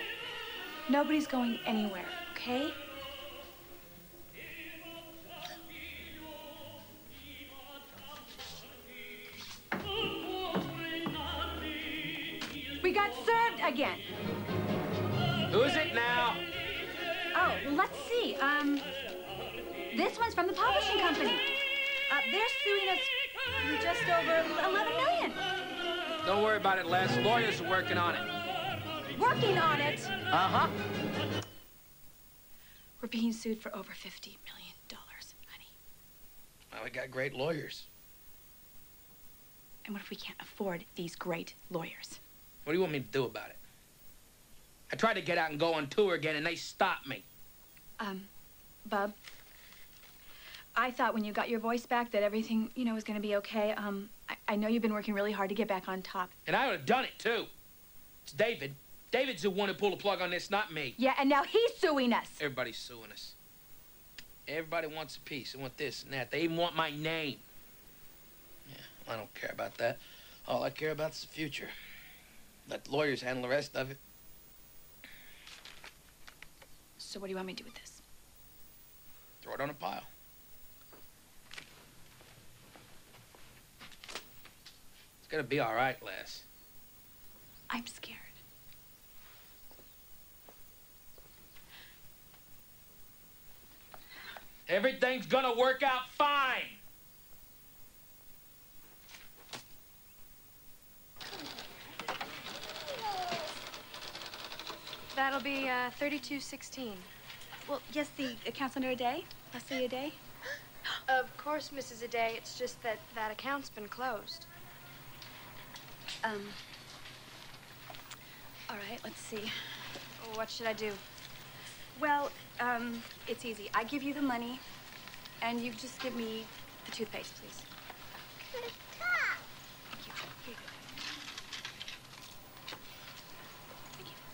Speaker 27: Nobody's going anywhere, okay? Again.
Speaker 7: Who's it now?
Speaker 27: Oh, let's see. Um, this one's from the publishing company. Uh, they're suing us for just over 11 million.
Speaker 7: Don't worry about it, Les. Lawyers are working on it.
Speaker 27: Working on it.
Speaker 7: Uh-huh.
Speaker 27: We're being sued for over 50 million dollars, honey.
Speaker 7: Well, we got great lawyers.
Speaker 27: And what if we can't afford these great lawyers?
Speaker 7: What do you want me to do about it? I tried to get out and go on tour again, and they stopped me.
Speaker 27: Um, Bub, I thought when you got your voice back that everything, you know, was going to be okay. Um, I, I know you've been working really hard to get back on top.
Speaker 7: And I would have done it, too. It's David. David's the one who pulled the plug on this, not me.
Speaker 27: Yeah, and now he's suing us.
Speaker 7: Everybody's suing us. Everybody wants a piece. They want this and that. They even want my name. Yeah, I don't care about that. All I care about is the future. Let the lawyers handle the rest of it.
Speaker 27: So what do you want me to do with this?
Speaker 7: Throw it on a pile. It's gonna be all right, Les.
Speaker 27: I'm scared.
Speaker 7: Everything's gonna work out fine.
Speaker 27: That'll be uh, 3216. Well, yes, the account's under Aday. Less than a day.
Speaker 30: Of course, Mrs. Aday. It's just that that account's been closed.
Speaker 27: Um. All right, let's see.
Speaker 30: What should I do?
Speaker 27: Well, um, it's easy. I give you the money, and you just give me the toothpaste, please.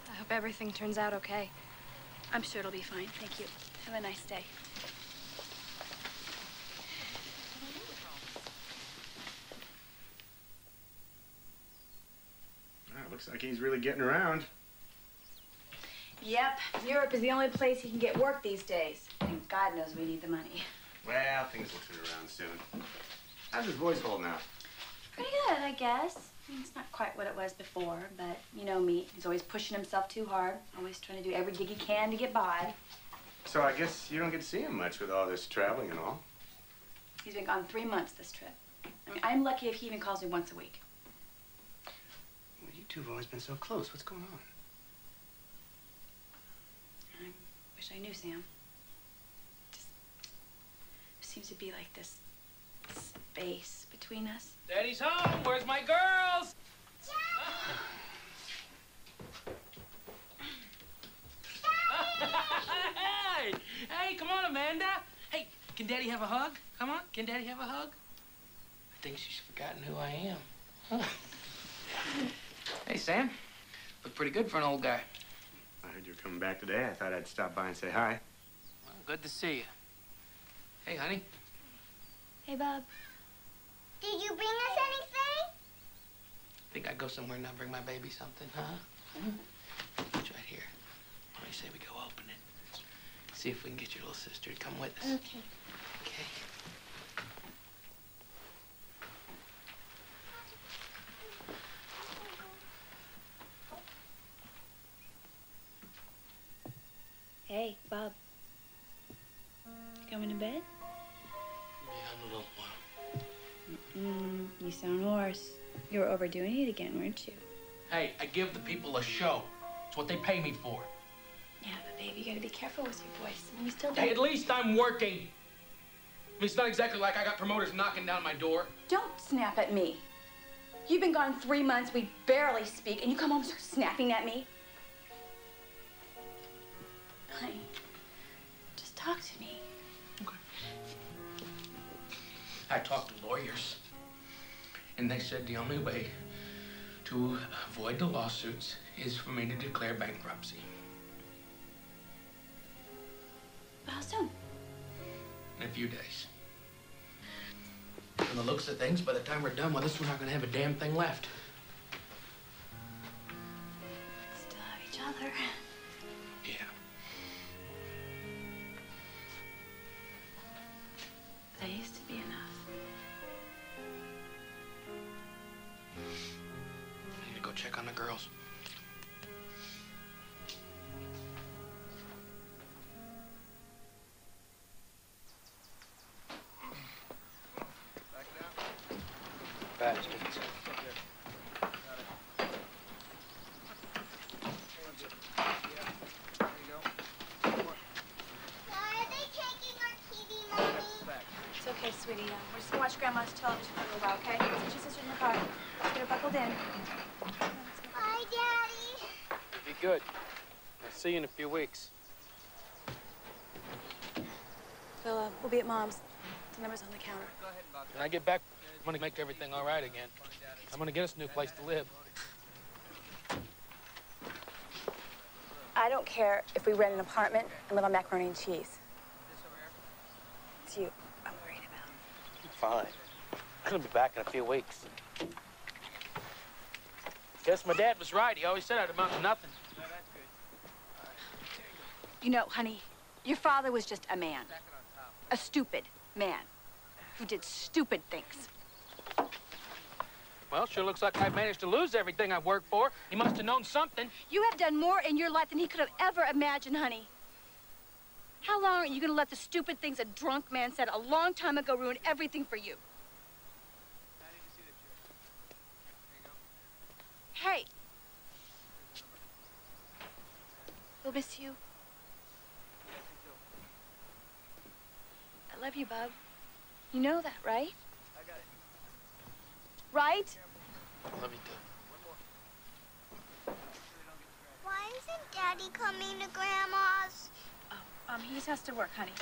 Speaker 30: I hope everything turns out okay.
Speaker 27: I'm sure it'll be fine. Thank you. Have a nice day.
Speaker 10: Ah, looks like he's really getting around.
Speaker 27: Yep, Europe is the only place he can get work these days. And God knows we need the money.
Speaker 10: Well, things will turn around soon. How's his voice hold now?
Speaker 27: Pretty good, I guess. It's not quite what it was before, but you know me. He's always pushing himself too hard, always trying to do every gig he can to get by.
Speaker 10: So I guess you don't get to see him much with all this traveling and all.
Speaker 27: He's been gone three months this trip. I mean, I'm lucky if he even calls me once a week.
Speaker 10: Well, you two have always been so close. What's going on?
Speaker 27: I wish I knew Sam. It Just seems to be like this space between us.
Speaker 7: Daddy's home. Where's my girls? hey, hey, come on, Amanda. Hey, can Daddy have a hug? Come on, can Daddy have a hug? I think she's forgotten who I am. Huh. hey, Sam. Look pretty good for an old guy.
Speaker 10: I heard you were coming back today. I thought I'd stop by and say hi.
Speaker 7: Well, good to see you. Hey, honey,
Speaker 24: Hey, Bob.
Speaker 18: Did you bring us anything?
Speaker 7: I think I'd go somewhere and not bring my baby something, huh? It's right here. Why don't you say we go open it? See if we can get your little sister to come with us.
Speaker 18: Okay.
Speaker 7: Okay.
Speaker 27: Hey, Bob. Coming to bed? Mm, you sound hoarse. You were overdoing it again, weren't you?
Speaker 7: Hey, I give the people a show. It's what they pay me for.
Speaker 27: Yeah, but baby, you gotta be careful with your voice. I mean, you still
Speaker 7: Hey,
Speaker 27: don't.
Speaker 7: at least I'm working. I mean, it's not exactly like I got promoters knocking down my door.
Speaker 27: Don't snap at me. You've been gone three months. We barely speak, and you come home and start snapping at me. Honey, just talk to me.
Speaker 7: I talk to lawyers, and they said the only way to avoid the lawsuits is for me to declare bankruptcy.
Speaker 27: How soon?
Speaker 7: In a few days. From the looks of things, by the time we're done with this, we're not gonna have a damn thing left.
Speaker 27: Still have each other.
Speaker 7: Yeah.
Speaker 27: That used to be enough.
Speaker 7: Check on the girls.
Speaker 27: Okay, sweetie. We're just gonna watch Grandma's television for a little while, okay? Your sister in the car. Let's get her buckled in.
Speaker 18: Bye, Daddy.
Speaker 7: Be good. I'll see you in a few weeks.
Speaker 27: Phil, uh, we'll be at Mom's. The number's on the counter.
Speaker 7: When I get back, I'm gonna make everything all right again. I'm gonna get us a new place to live.
Speaker 27: I don't care if we rent an apartment and live on macaroni and cheese. It's you I'm worried about.
Speaker 7: Fine. I'm gonna be back in a few weeks. Guess my dad was right. He always said I'd amount to nothing.
Speaker 27: You know, honey, your father was just a man. A stupid man who did stupid things.
Speaker 7: Well, sure looks like I've managed to lose everything I've worked for. He must have known something.
Speaker 27: You have done more in your life than he could have ever imagined, honey. How long are you going to let the stupid things a drunk man said a long time ago ruin everything for you? Hey. We'll miss you. I love you, Bub. You know that, right? Right?
Speaker 7: Love you too.
Speaker 18: Why isn't Daddy coming to Grandma's?
Speaker 27: Um, he just has to work, honey.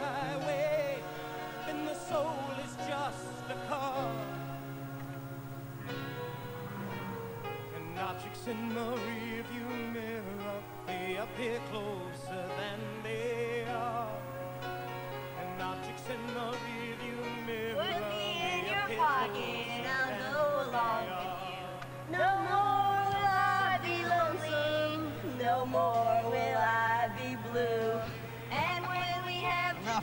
Speaker 1: Highway, then the soul is just a car. And objects in the rearview mirror, they appear closer than they are. And objects in the rearview mirror,
Speaker 18: Put me in your pocket I'll go along with you. No more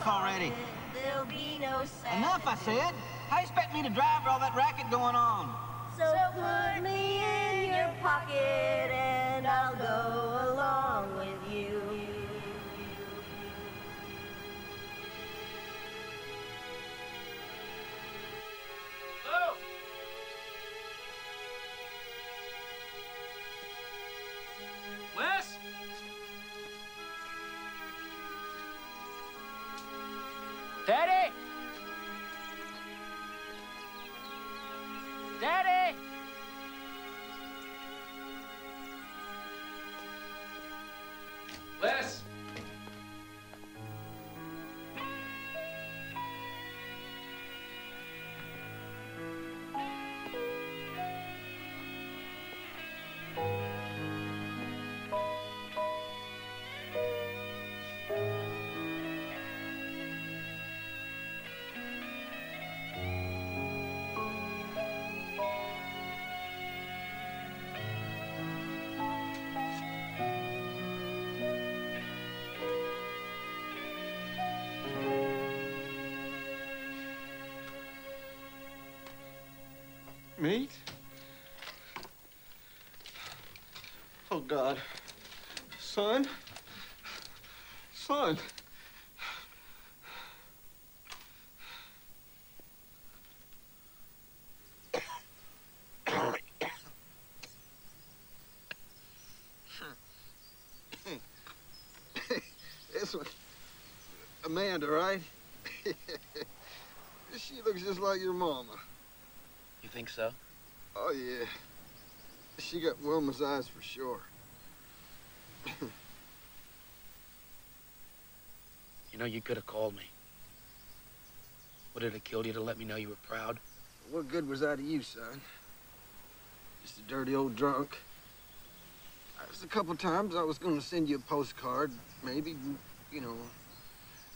Speaker 4: already.
Speaker 18: there'll be no sad.
Speaker 4: Enough, I said. How you expect me to drive with all that racket going on?
Speaker 18: So put me in your pocket and I'll go
Speaker 31: Meat? Oh, God. Son? Son?
Speaker 4: This one. Amanda, right? she looks just like your mama.
Speaker 7: You think so?
Speaker 4: Oh, yeah. She got Wilma's eyes for sure.
Speaker 7: You know, you could have called me. Would it have killed you to let me know you were proud?
Speaker 4: What good was that to you, son? Just a dirty old drunk. There's a couple times I was gonna send you a postcard, maybe, you know,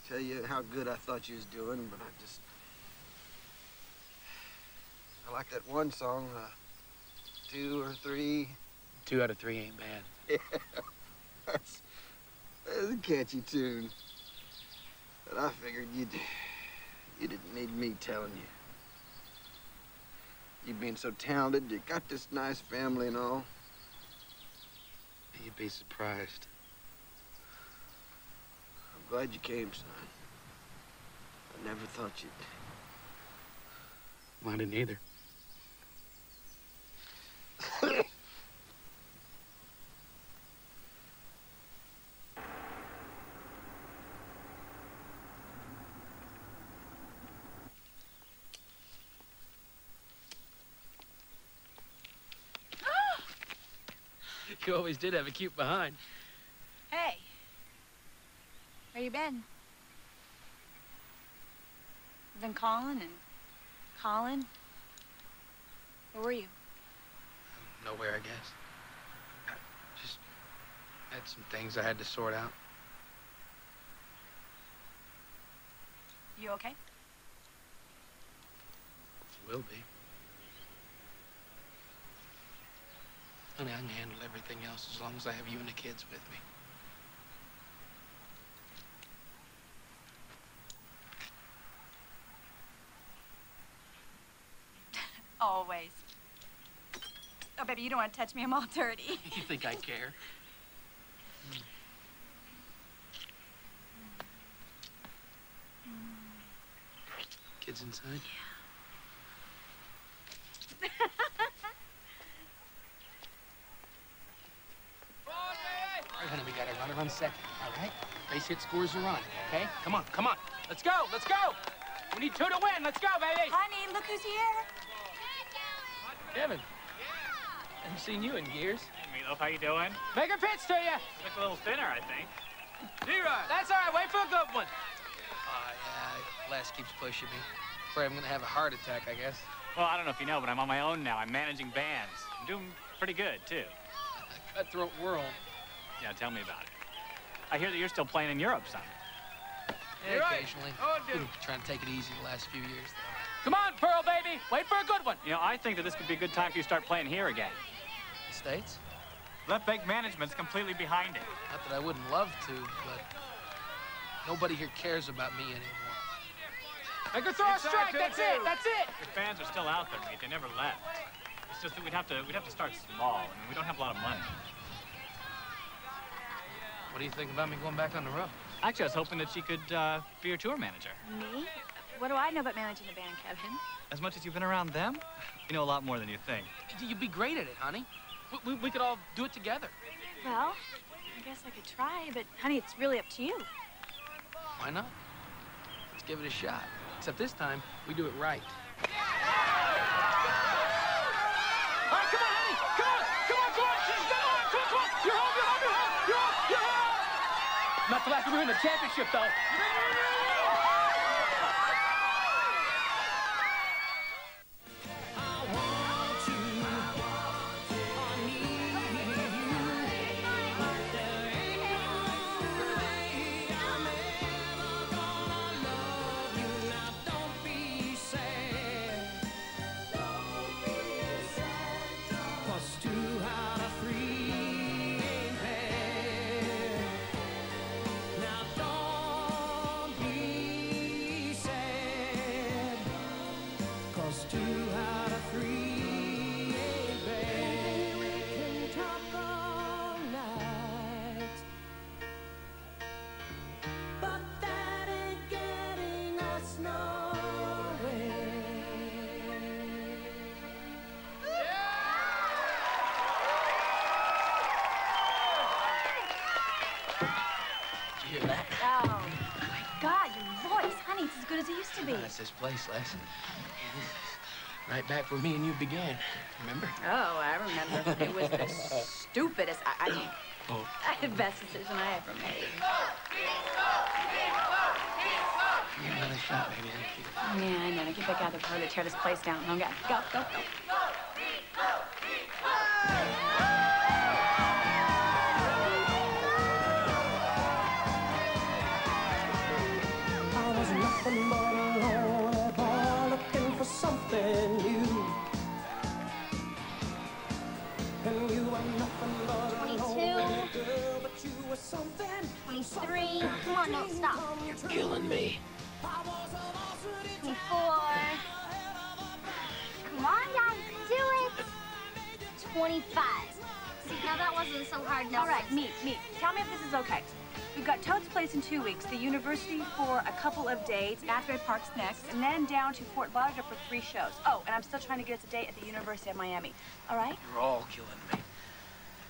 Speaker 4: tell you how good I thought you was doing, but I just... I like that one song, uh, two or three.
Speaker 7: Two out of three ain't bad.
Speaker 4: Yeah, that's, that's a catchy tune. But I figured you'd, you didn't need me telling you. You being so talented, you got this nice family and all.
Speaker 7: You'd be surprised.
Speaker 4: I'm glad you came, son. I never thought you'd.
Speaker 7: I didn't either. You always did have a cute behind.
Speaker 27: Hey. Where you been? You've been calling and calling. Where were you?
Speaker 7: Nowhere, I guess. I just had some things I had to sort out.
Speaker 27: You okay?
Speaker 7: Will be. Honey, I can handle everything else as long as I have you and the kids with me.
Speaker 27: Always. Oh, baby, you don't want to touch me. I'm all dirty.
Speaker 7: you think I care? Hmm. Kids inside? All right, honey, we got a runner on second, all right? Base hit scores are on, okay? Come on, come on. Let's go, let's go. We need two to win. Let's go, baby.
Speaker 27: Honey, look who's here.
Speaker 7: Kevin. Yeah. Haven't seen you in years.
Speaker 32: Meatloaf, how you doing?
Speaker 33: Make a pitch to you.
Speaker 32: Look a little thinner, I think.
Speaker 33: D-Rod. That's all right. Wait for a good one.
Speaker 7: Oh, yeah, Les keeps pushing me. Afraid I'm gonna have a heart attack, I guess.
Speaker 32: Well, I don't know if you know, but I'm on my own now. I'm managing bands. I'm doing pretty good, too.
Speaker 7: Cutthroat world.
Speaker 32: Yeah, tell me about it. I hear that you're still playing in Europe, son.
Speaker 7: Yeah,
Speaker 33: You're right.
Speaker 7: occasionally.
Speaker 33: Oh, dude.
Speaker 7: Trying to take it easy the last few years, though.
Speaker 33: Come on, Pearl, baby. Wait for a good one.
Speaker 32: You know, I think that this could be a good time for you to start playing here again.
Speaker 7: The States?
Speaker 32: Left Bank Management's completely behind it.
Speaker 7: Not that I wouldn't love to, but nobody here cares about me anymore.
Speaker 33: Make her throw a strike. That's
Speaker 32: two.
Speaker 33: it. That's it.
Speaker 32: Your fans are still out there, mate. They never left. It's just that we'd have to we'd have to start small. I mean, we don't have a lot of money.
Speaker 7: What do you think about me going back on the road?
Speaker 32: Actually, I was hoping that she could uh, be your tour manager.
Speaker 27: Me? What do I know about managing a band, Kevin?
Speaker 32: As much as you've been around them, you know a lot more than you think.
Speaker 7: You'd be great at it, honey. We, we, we could all do it together.
Speaker 27: Well, I guess I could try, but honey, it's really up to you.
Speaker 7: Why not? Let's give it a shot. Except this time, we do it right.
Speaker 34: for after we
Speaker 1: win the championship, though. Good as it used to be.
Speaker 7: That's this place, Les. Right back where me and you began. Remember?
Speaker 27: Oh, I remember. It was the stupidest, I, I mean,
Speaker 7: Oh.
Speaker 27: the best decision I ever made.
Speaker 7: Give another shot, baby.
Speaker 27: Yeah, I know. Now get back out of the car to tear this place down. Okay, go, go, go.
Speaker 34: But something.
Speaker 18: 23. Come on, don't stop.
Speaker 7: You're killing me.
Speaker 18: 24. Come on, guys, do it. 25. See, now that wasn't so hard. Now
Speaker 27: All right, Meat, Meat. Tell me if this is okay. We've got Toad's Place in two weeks, the university for a couple of dates, Asbury Park's next, and then down to Fort Lauderdale for three shows. Oh, and I'm still trying to get us a date at the University of Miami. All right?
Speaker 7: You're all killing me.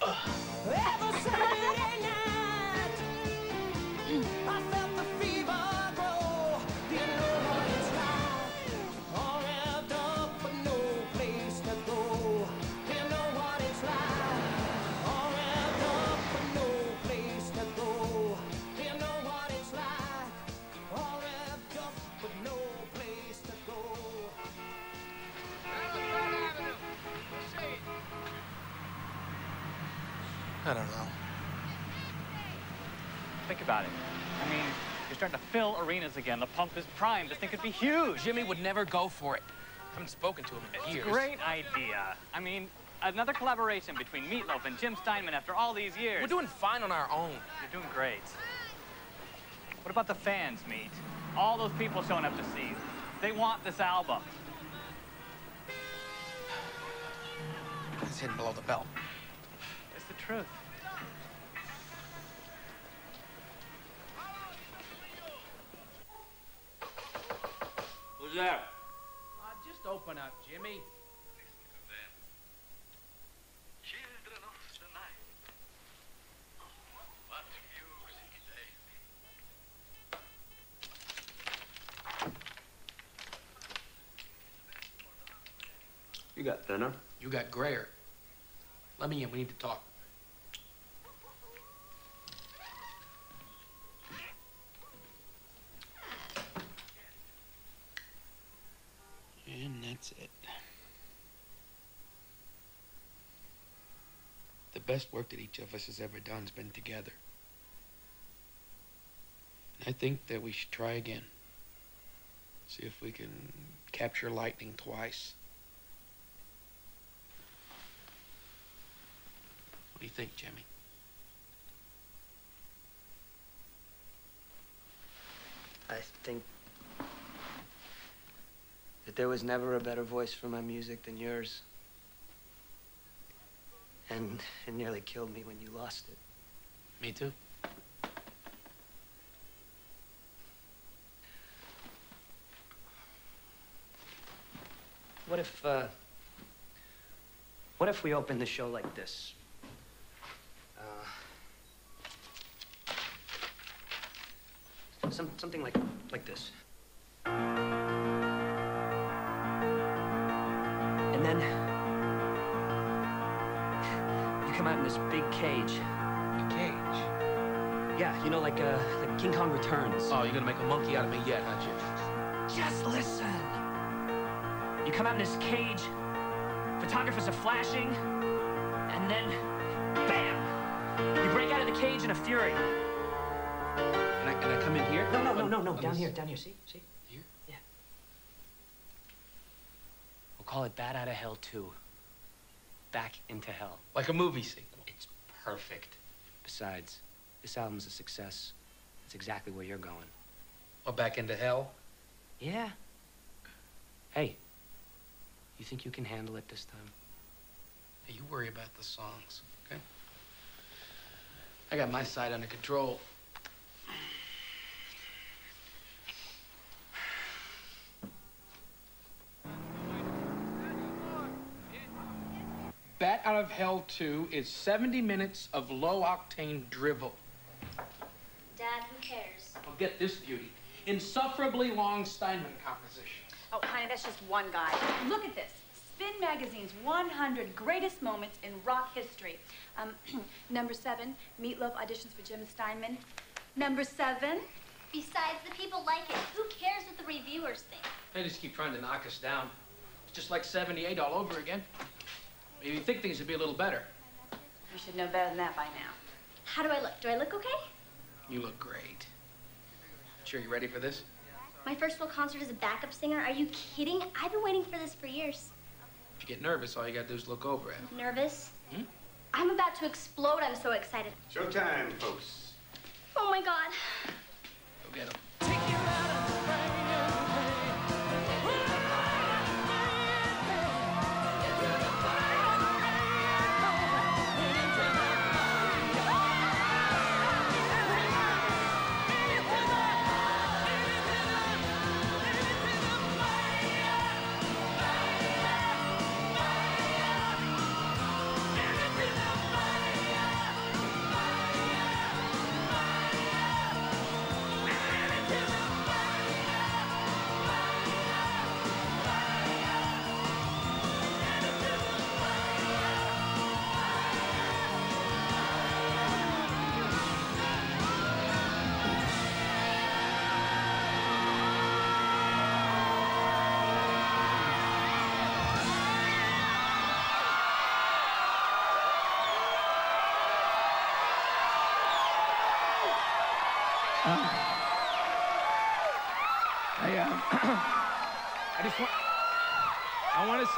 Speaker 34: Every Saturday night, I
Speaker 7: don't know.
Speaker 29: Think about it. I mean, you're starting to fill arenas again. The pump is primed. This thing could be huge.
Speaker 35: Jimmy would never go for it. I haven't spoken to him in
Speaker 29: It's a
Speaker 35: years.
Speaker 29: great idea. I mean, another collaboration between Meatloaf and Jim Steinman after all these years.
Speaker 35: We're doing fine on our own.
Speaker 29: You're doing great. What about the fans, Meat? All those people showing up to see you. They want this album.
Speaker 7: It's hidden below the belt.
Speaker 29: It's truth.
Speaker 10: Who's there?
Speaker 35: Uh, just open up, Jimmy.
Speaker 10: You got thinner.
Speaker 7: You got grayer. Let me in. We need to talk. And that's it. The best work that each of us has ever done has been together. And I think that we should try again. See if we can capture lightning twice. What do you think, Jimmy?
Speaker 2: I think that there was never a better voice for my music than yours. And it nearly killed me when you lost it.
Speaker 7: Me too.
Speaker 2: What if, uh, what if we open the show like this? Uh, some, something like, like this. Big cage.
Speaker 7: A cage?
Speaker 36: Yeah, you know, like, uh, like King Kong Returns.
Speaker 7: Oh, you're gonna make a monkey out of me yet, aren't you?
Speaker 37: Just listen. You come out in this cage, photographers are flashing, and then, bam! You break out of the cage in a fury.
Speaker 7: Can I, can I come in here?
Speaker 36: No, no, no, no, no, down here, down here, see, see?
Speaker 7: Here?
Speaker 36: Yeah.
Speaker 2: We'll call it Bat Out of Hell 2. Back into Hell.
Speaker 7: Like a movie sequel.
Speaker 2: Perfect. Besides, this album's a success. It's exactly where you're going.
Speaker 7: Or back into hell?
Speaker 2: Yeah. Hey, you think you can handle it this time?
Speaker 7: Hey, you worry about the songs, okay? I got my side under control. Bat Out Hell 2 is 70 minutes of low-octane drivel.
Speaker 18: Dad, who cares?
Speaker 7: Well, get this beauty. Insufferably long Steinman compositions.
Speaker 27: Oh, honey, that's just one guy. Look at this. Spin Magazine's 100 greatest moments in rock history. Um, number seven, Meatloaf auditions for Jim Steinman. Number seven,
Speaker 18: Besides, the people like it. Who cares what the reviewers think?
Speaker 7: They just keep trying to knock us down. It's just like 78 all over again. Maybe you think things would be a little better.
Speaker 27: you should know better than that by now.
Speaker 18: How do I look? Do I look okay?
Speaker 7: You look great. Sure you ready for this?
Speaker 18: My first real concert as a backup singer? Are you kidding? I've been waiting for this for years.
Speaker 7: If you get nervous, all you gotta do is look over at me.
Speaker 18: Nervous?
Speaker 7: Hmm?
Speaker 18: I'm about to explode. I'm so excited.
Speaker 10: Showtime, folks.
Speaker 18: Oh my god.
Speaker 7: Go get him.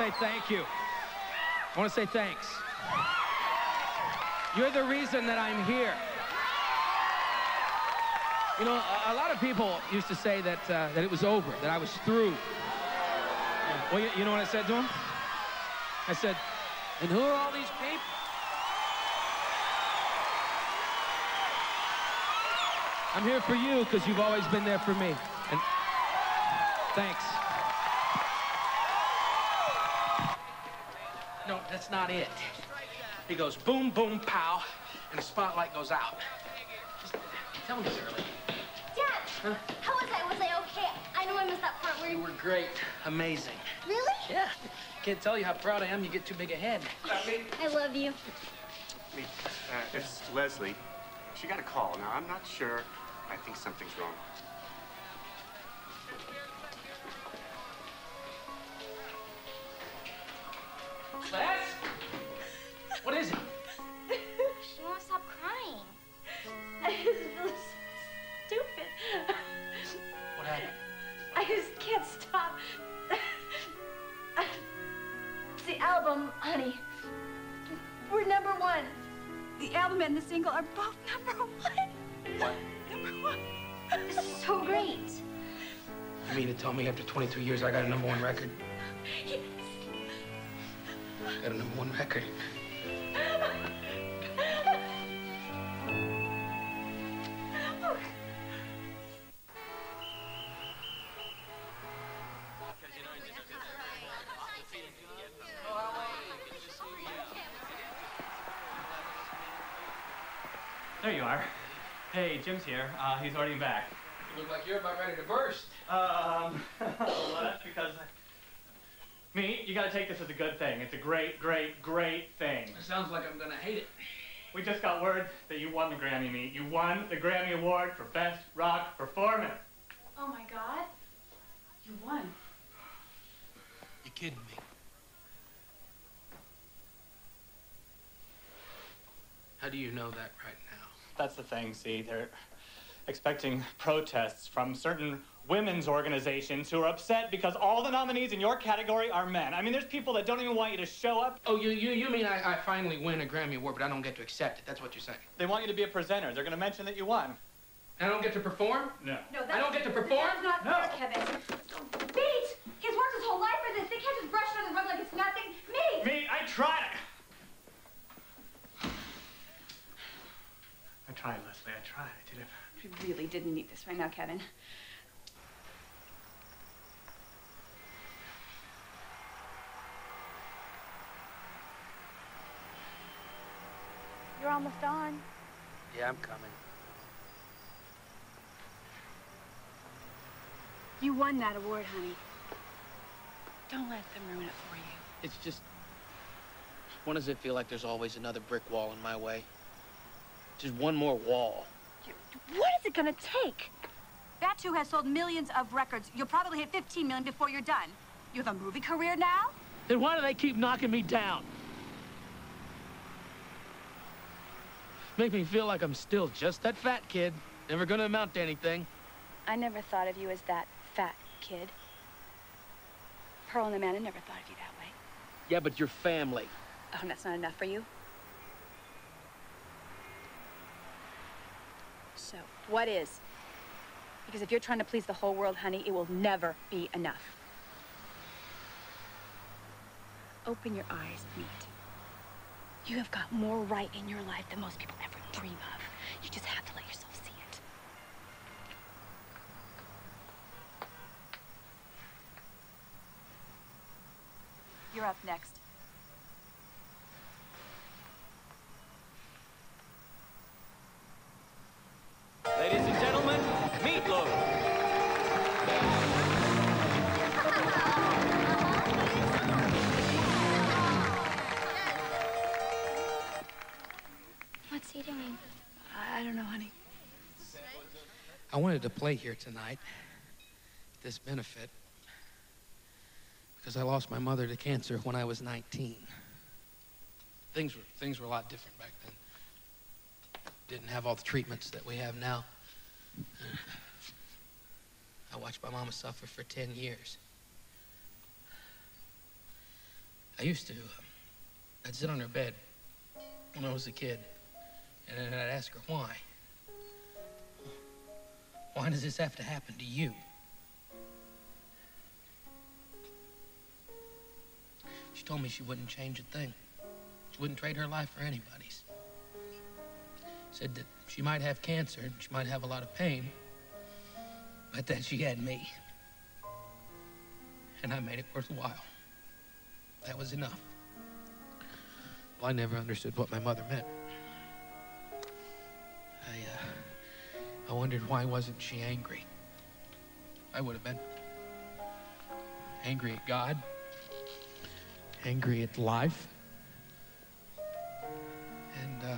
Speaker 7: Say thank you. I want to say thanks. You're the reason that I'm here. You know, a, lot of people used to say that, uh, that it was over, that I was through. Well, you, you know what I said to them? I said, and who are all these people? I'm here for you because you've always been there for me. And thanks. That's not it. He goes boom, boom, pow, and the spotlight goes out. Just tell me, Shirley.
Speaker 18: Dad, how was I? Was I okay? I know I missed that part where
Speaker 7: You were great. Amazing.
Speaker 18: Really?
Speaker 7: Yeah. Can't tell you how proud I am you get too big a head.
Speaker 18: I love you.
Speaker 10: Me, uh, it's Leslie. She got a call. Now, I'm not sure. I think something's wrong.
Speaker 27: Single are both number one.
Speaker 7: What?
Speaker 27: Number one.
Speaker 18: This is so great.
Speaker 7: You mean to tell me after 22 years I got a number one record?
Speaker 27: Yes.
Speaker 7: Got a number one record.
Speaker 32: Jim's here. Uh, he's already back.
Speaker 7: You look like you're about ready to burst.
Speaker 32: Um, well, that's because. Me, you gotta take this as a good thing. It's a great, great, great thing.
Speaker 7: Sounds like I'm gonna hate it.
Speaker 32: We just got word that you won the Grammy Meat. You won the Grammy Award for Best Rock Performance.
Speaker 27: Oh my God. You won.
Speaker 7: You kidding me? How do you know that right now?
Speaker 32: That's the thing, see, they're expecting protests from certain women's organizations who are upset because all the nominees in your category are men. I mean, there's people that don't even want you to show up.
Speaker 7: Oh, you you you mean I, I finally win a Grammy Award, but I don't get to accept it? That's what you're saying.
Speaker 32: They want you to be a presenter. They're going to mention that you won.
Speaker 7: And I don't get to perform?
Speaker 32: No.
Speaker 27: No,
Speaker 7: I don't get to perform?
Speaker 27: That's not fair, Kevin. Don't beat! He's worked his whole life for this. They can't just brush it under the rug like it's nothing. Me!
Speaker 32: Me, I tried. I tried, Leslie. I tried. I did it.
Speaker 27: We really didn't need this right now, Kevin. You're almost on.
Speaker 7: Yeah, I'm coming.
Speaker 27: You won that award, honey. Don't let them ruin it for you.
Speaker 7: It's just. When does it feel like there's always another brick wall in my way? Just one more wall.
Speaker 27: What is it gonna take? That too has sold millions of records. You'll probably hit 15 million before you're done. You have a movie career now?
Speaker 7: Then why do they keep knocking me down? Make me feel like I'm still just that fat kid, never gonna amount to anything.
Speaker 27: I never thought of you as that fat kid. Pearl and Amanda never thought of you that way.
Speaker 7: Yeah, but your family.
Speaker 27: Oh, and that's not enough for you? So, what is? Because if you're trying to please the whole world, honey, it will never be enough. Open your eyes, Meat. You have got more right in your life than most people ever dream of. You just have to let yourself see it. You're up next.
Speaker 7: To play here tonight, this benefit, because I lost my mother to cancer when I was 19. Things were, things were a lot different back then. Didn't have all the treatments that we have now. I watched my mama suffer for 10 years. I used to, I'd sit on her bed when I was a kid, and I'd ask her why. Why does this have to happen to you? She told me she wouldn't change a thing. She wouldn't trade her life for anybody's. Said that she might have cancer and she might have a lot of pain, but that she had me. And I made it worthwhile. That was enough. Well, I never understood what my mother meant. I wondered why wasn't she angry? I would have been. Angry at God. Angry at life. And, uh,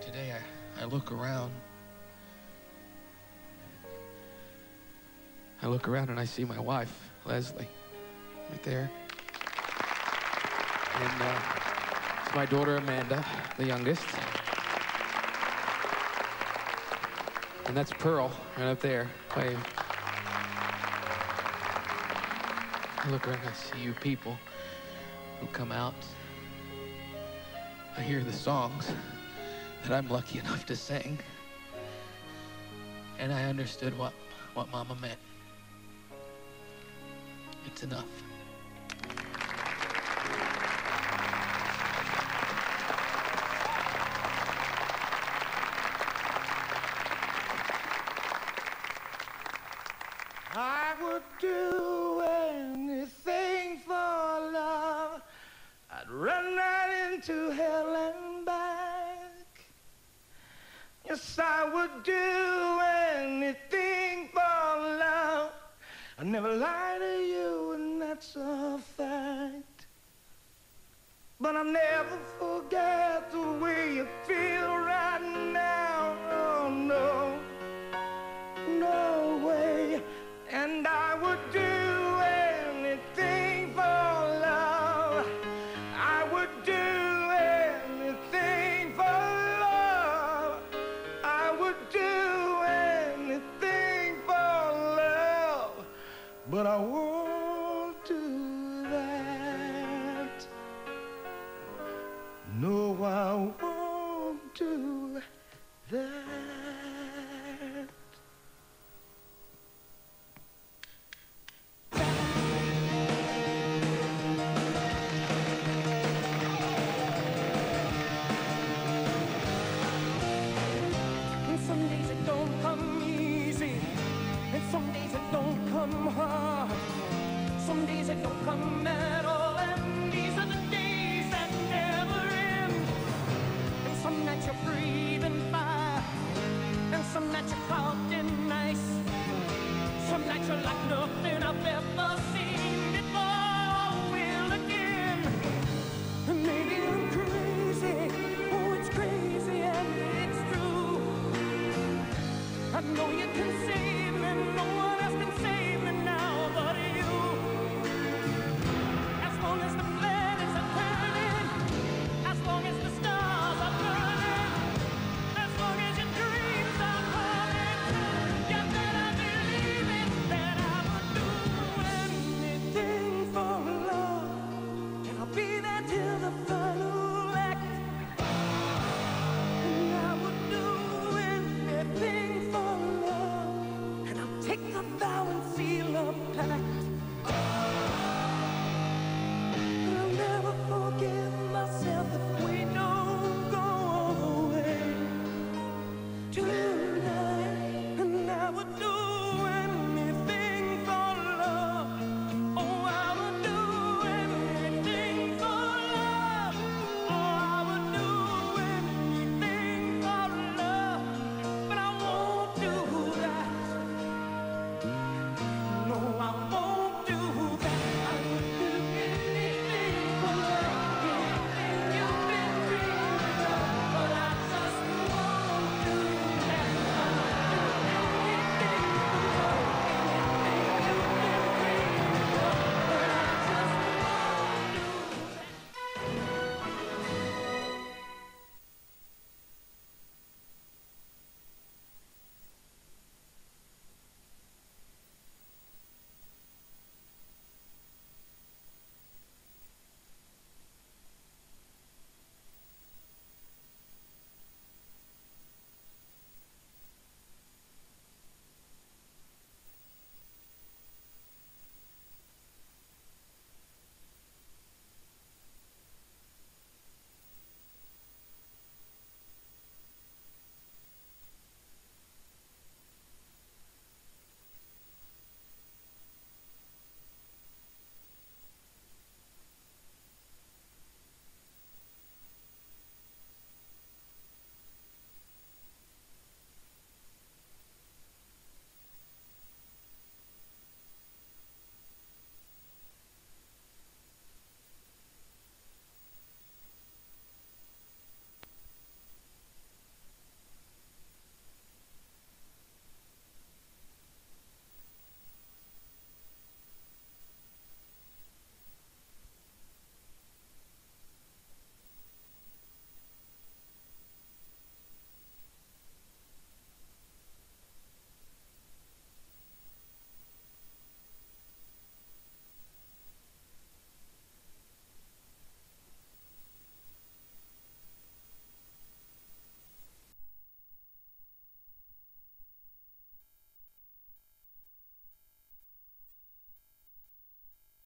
Speaker 7: today I, I look around. I look around and I see my wife, Leslie, right there. And, uh, it's my daughter, Amanda, the youngest. And that's Pearl, right up there, playing. I look around, I see you people who come out. I hear the songs that I'm lucky enough to sing. And I understood what, what Mama meant. It's enough.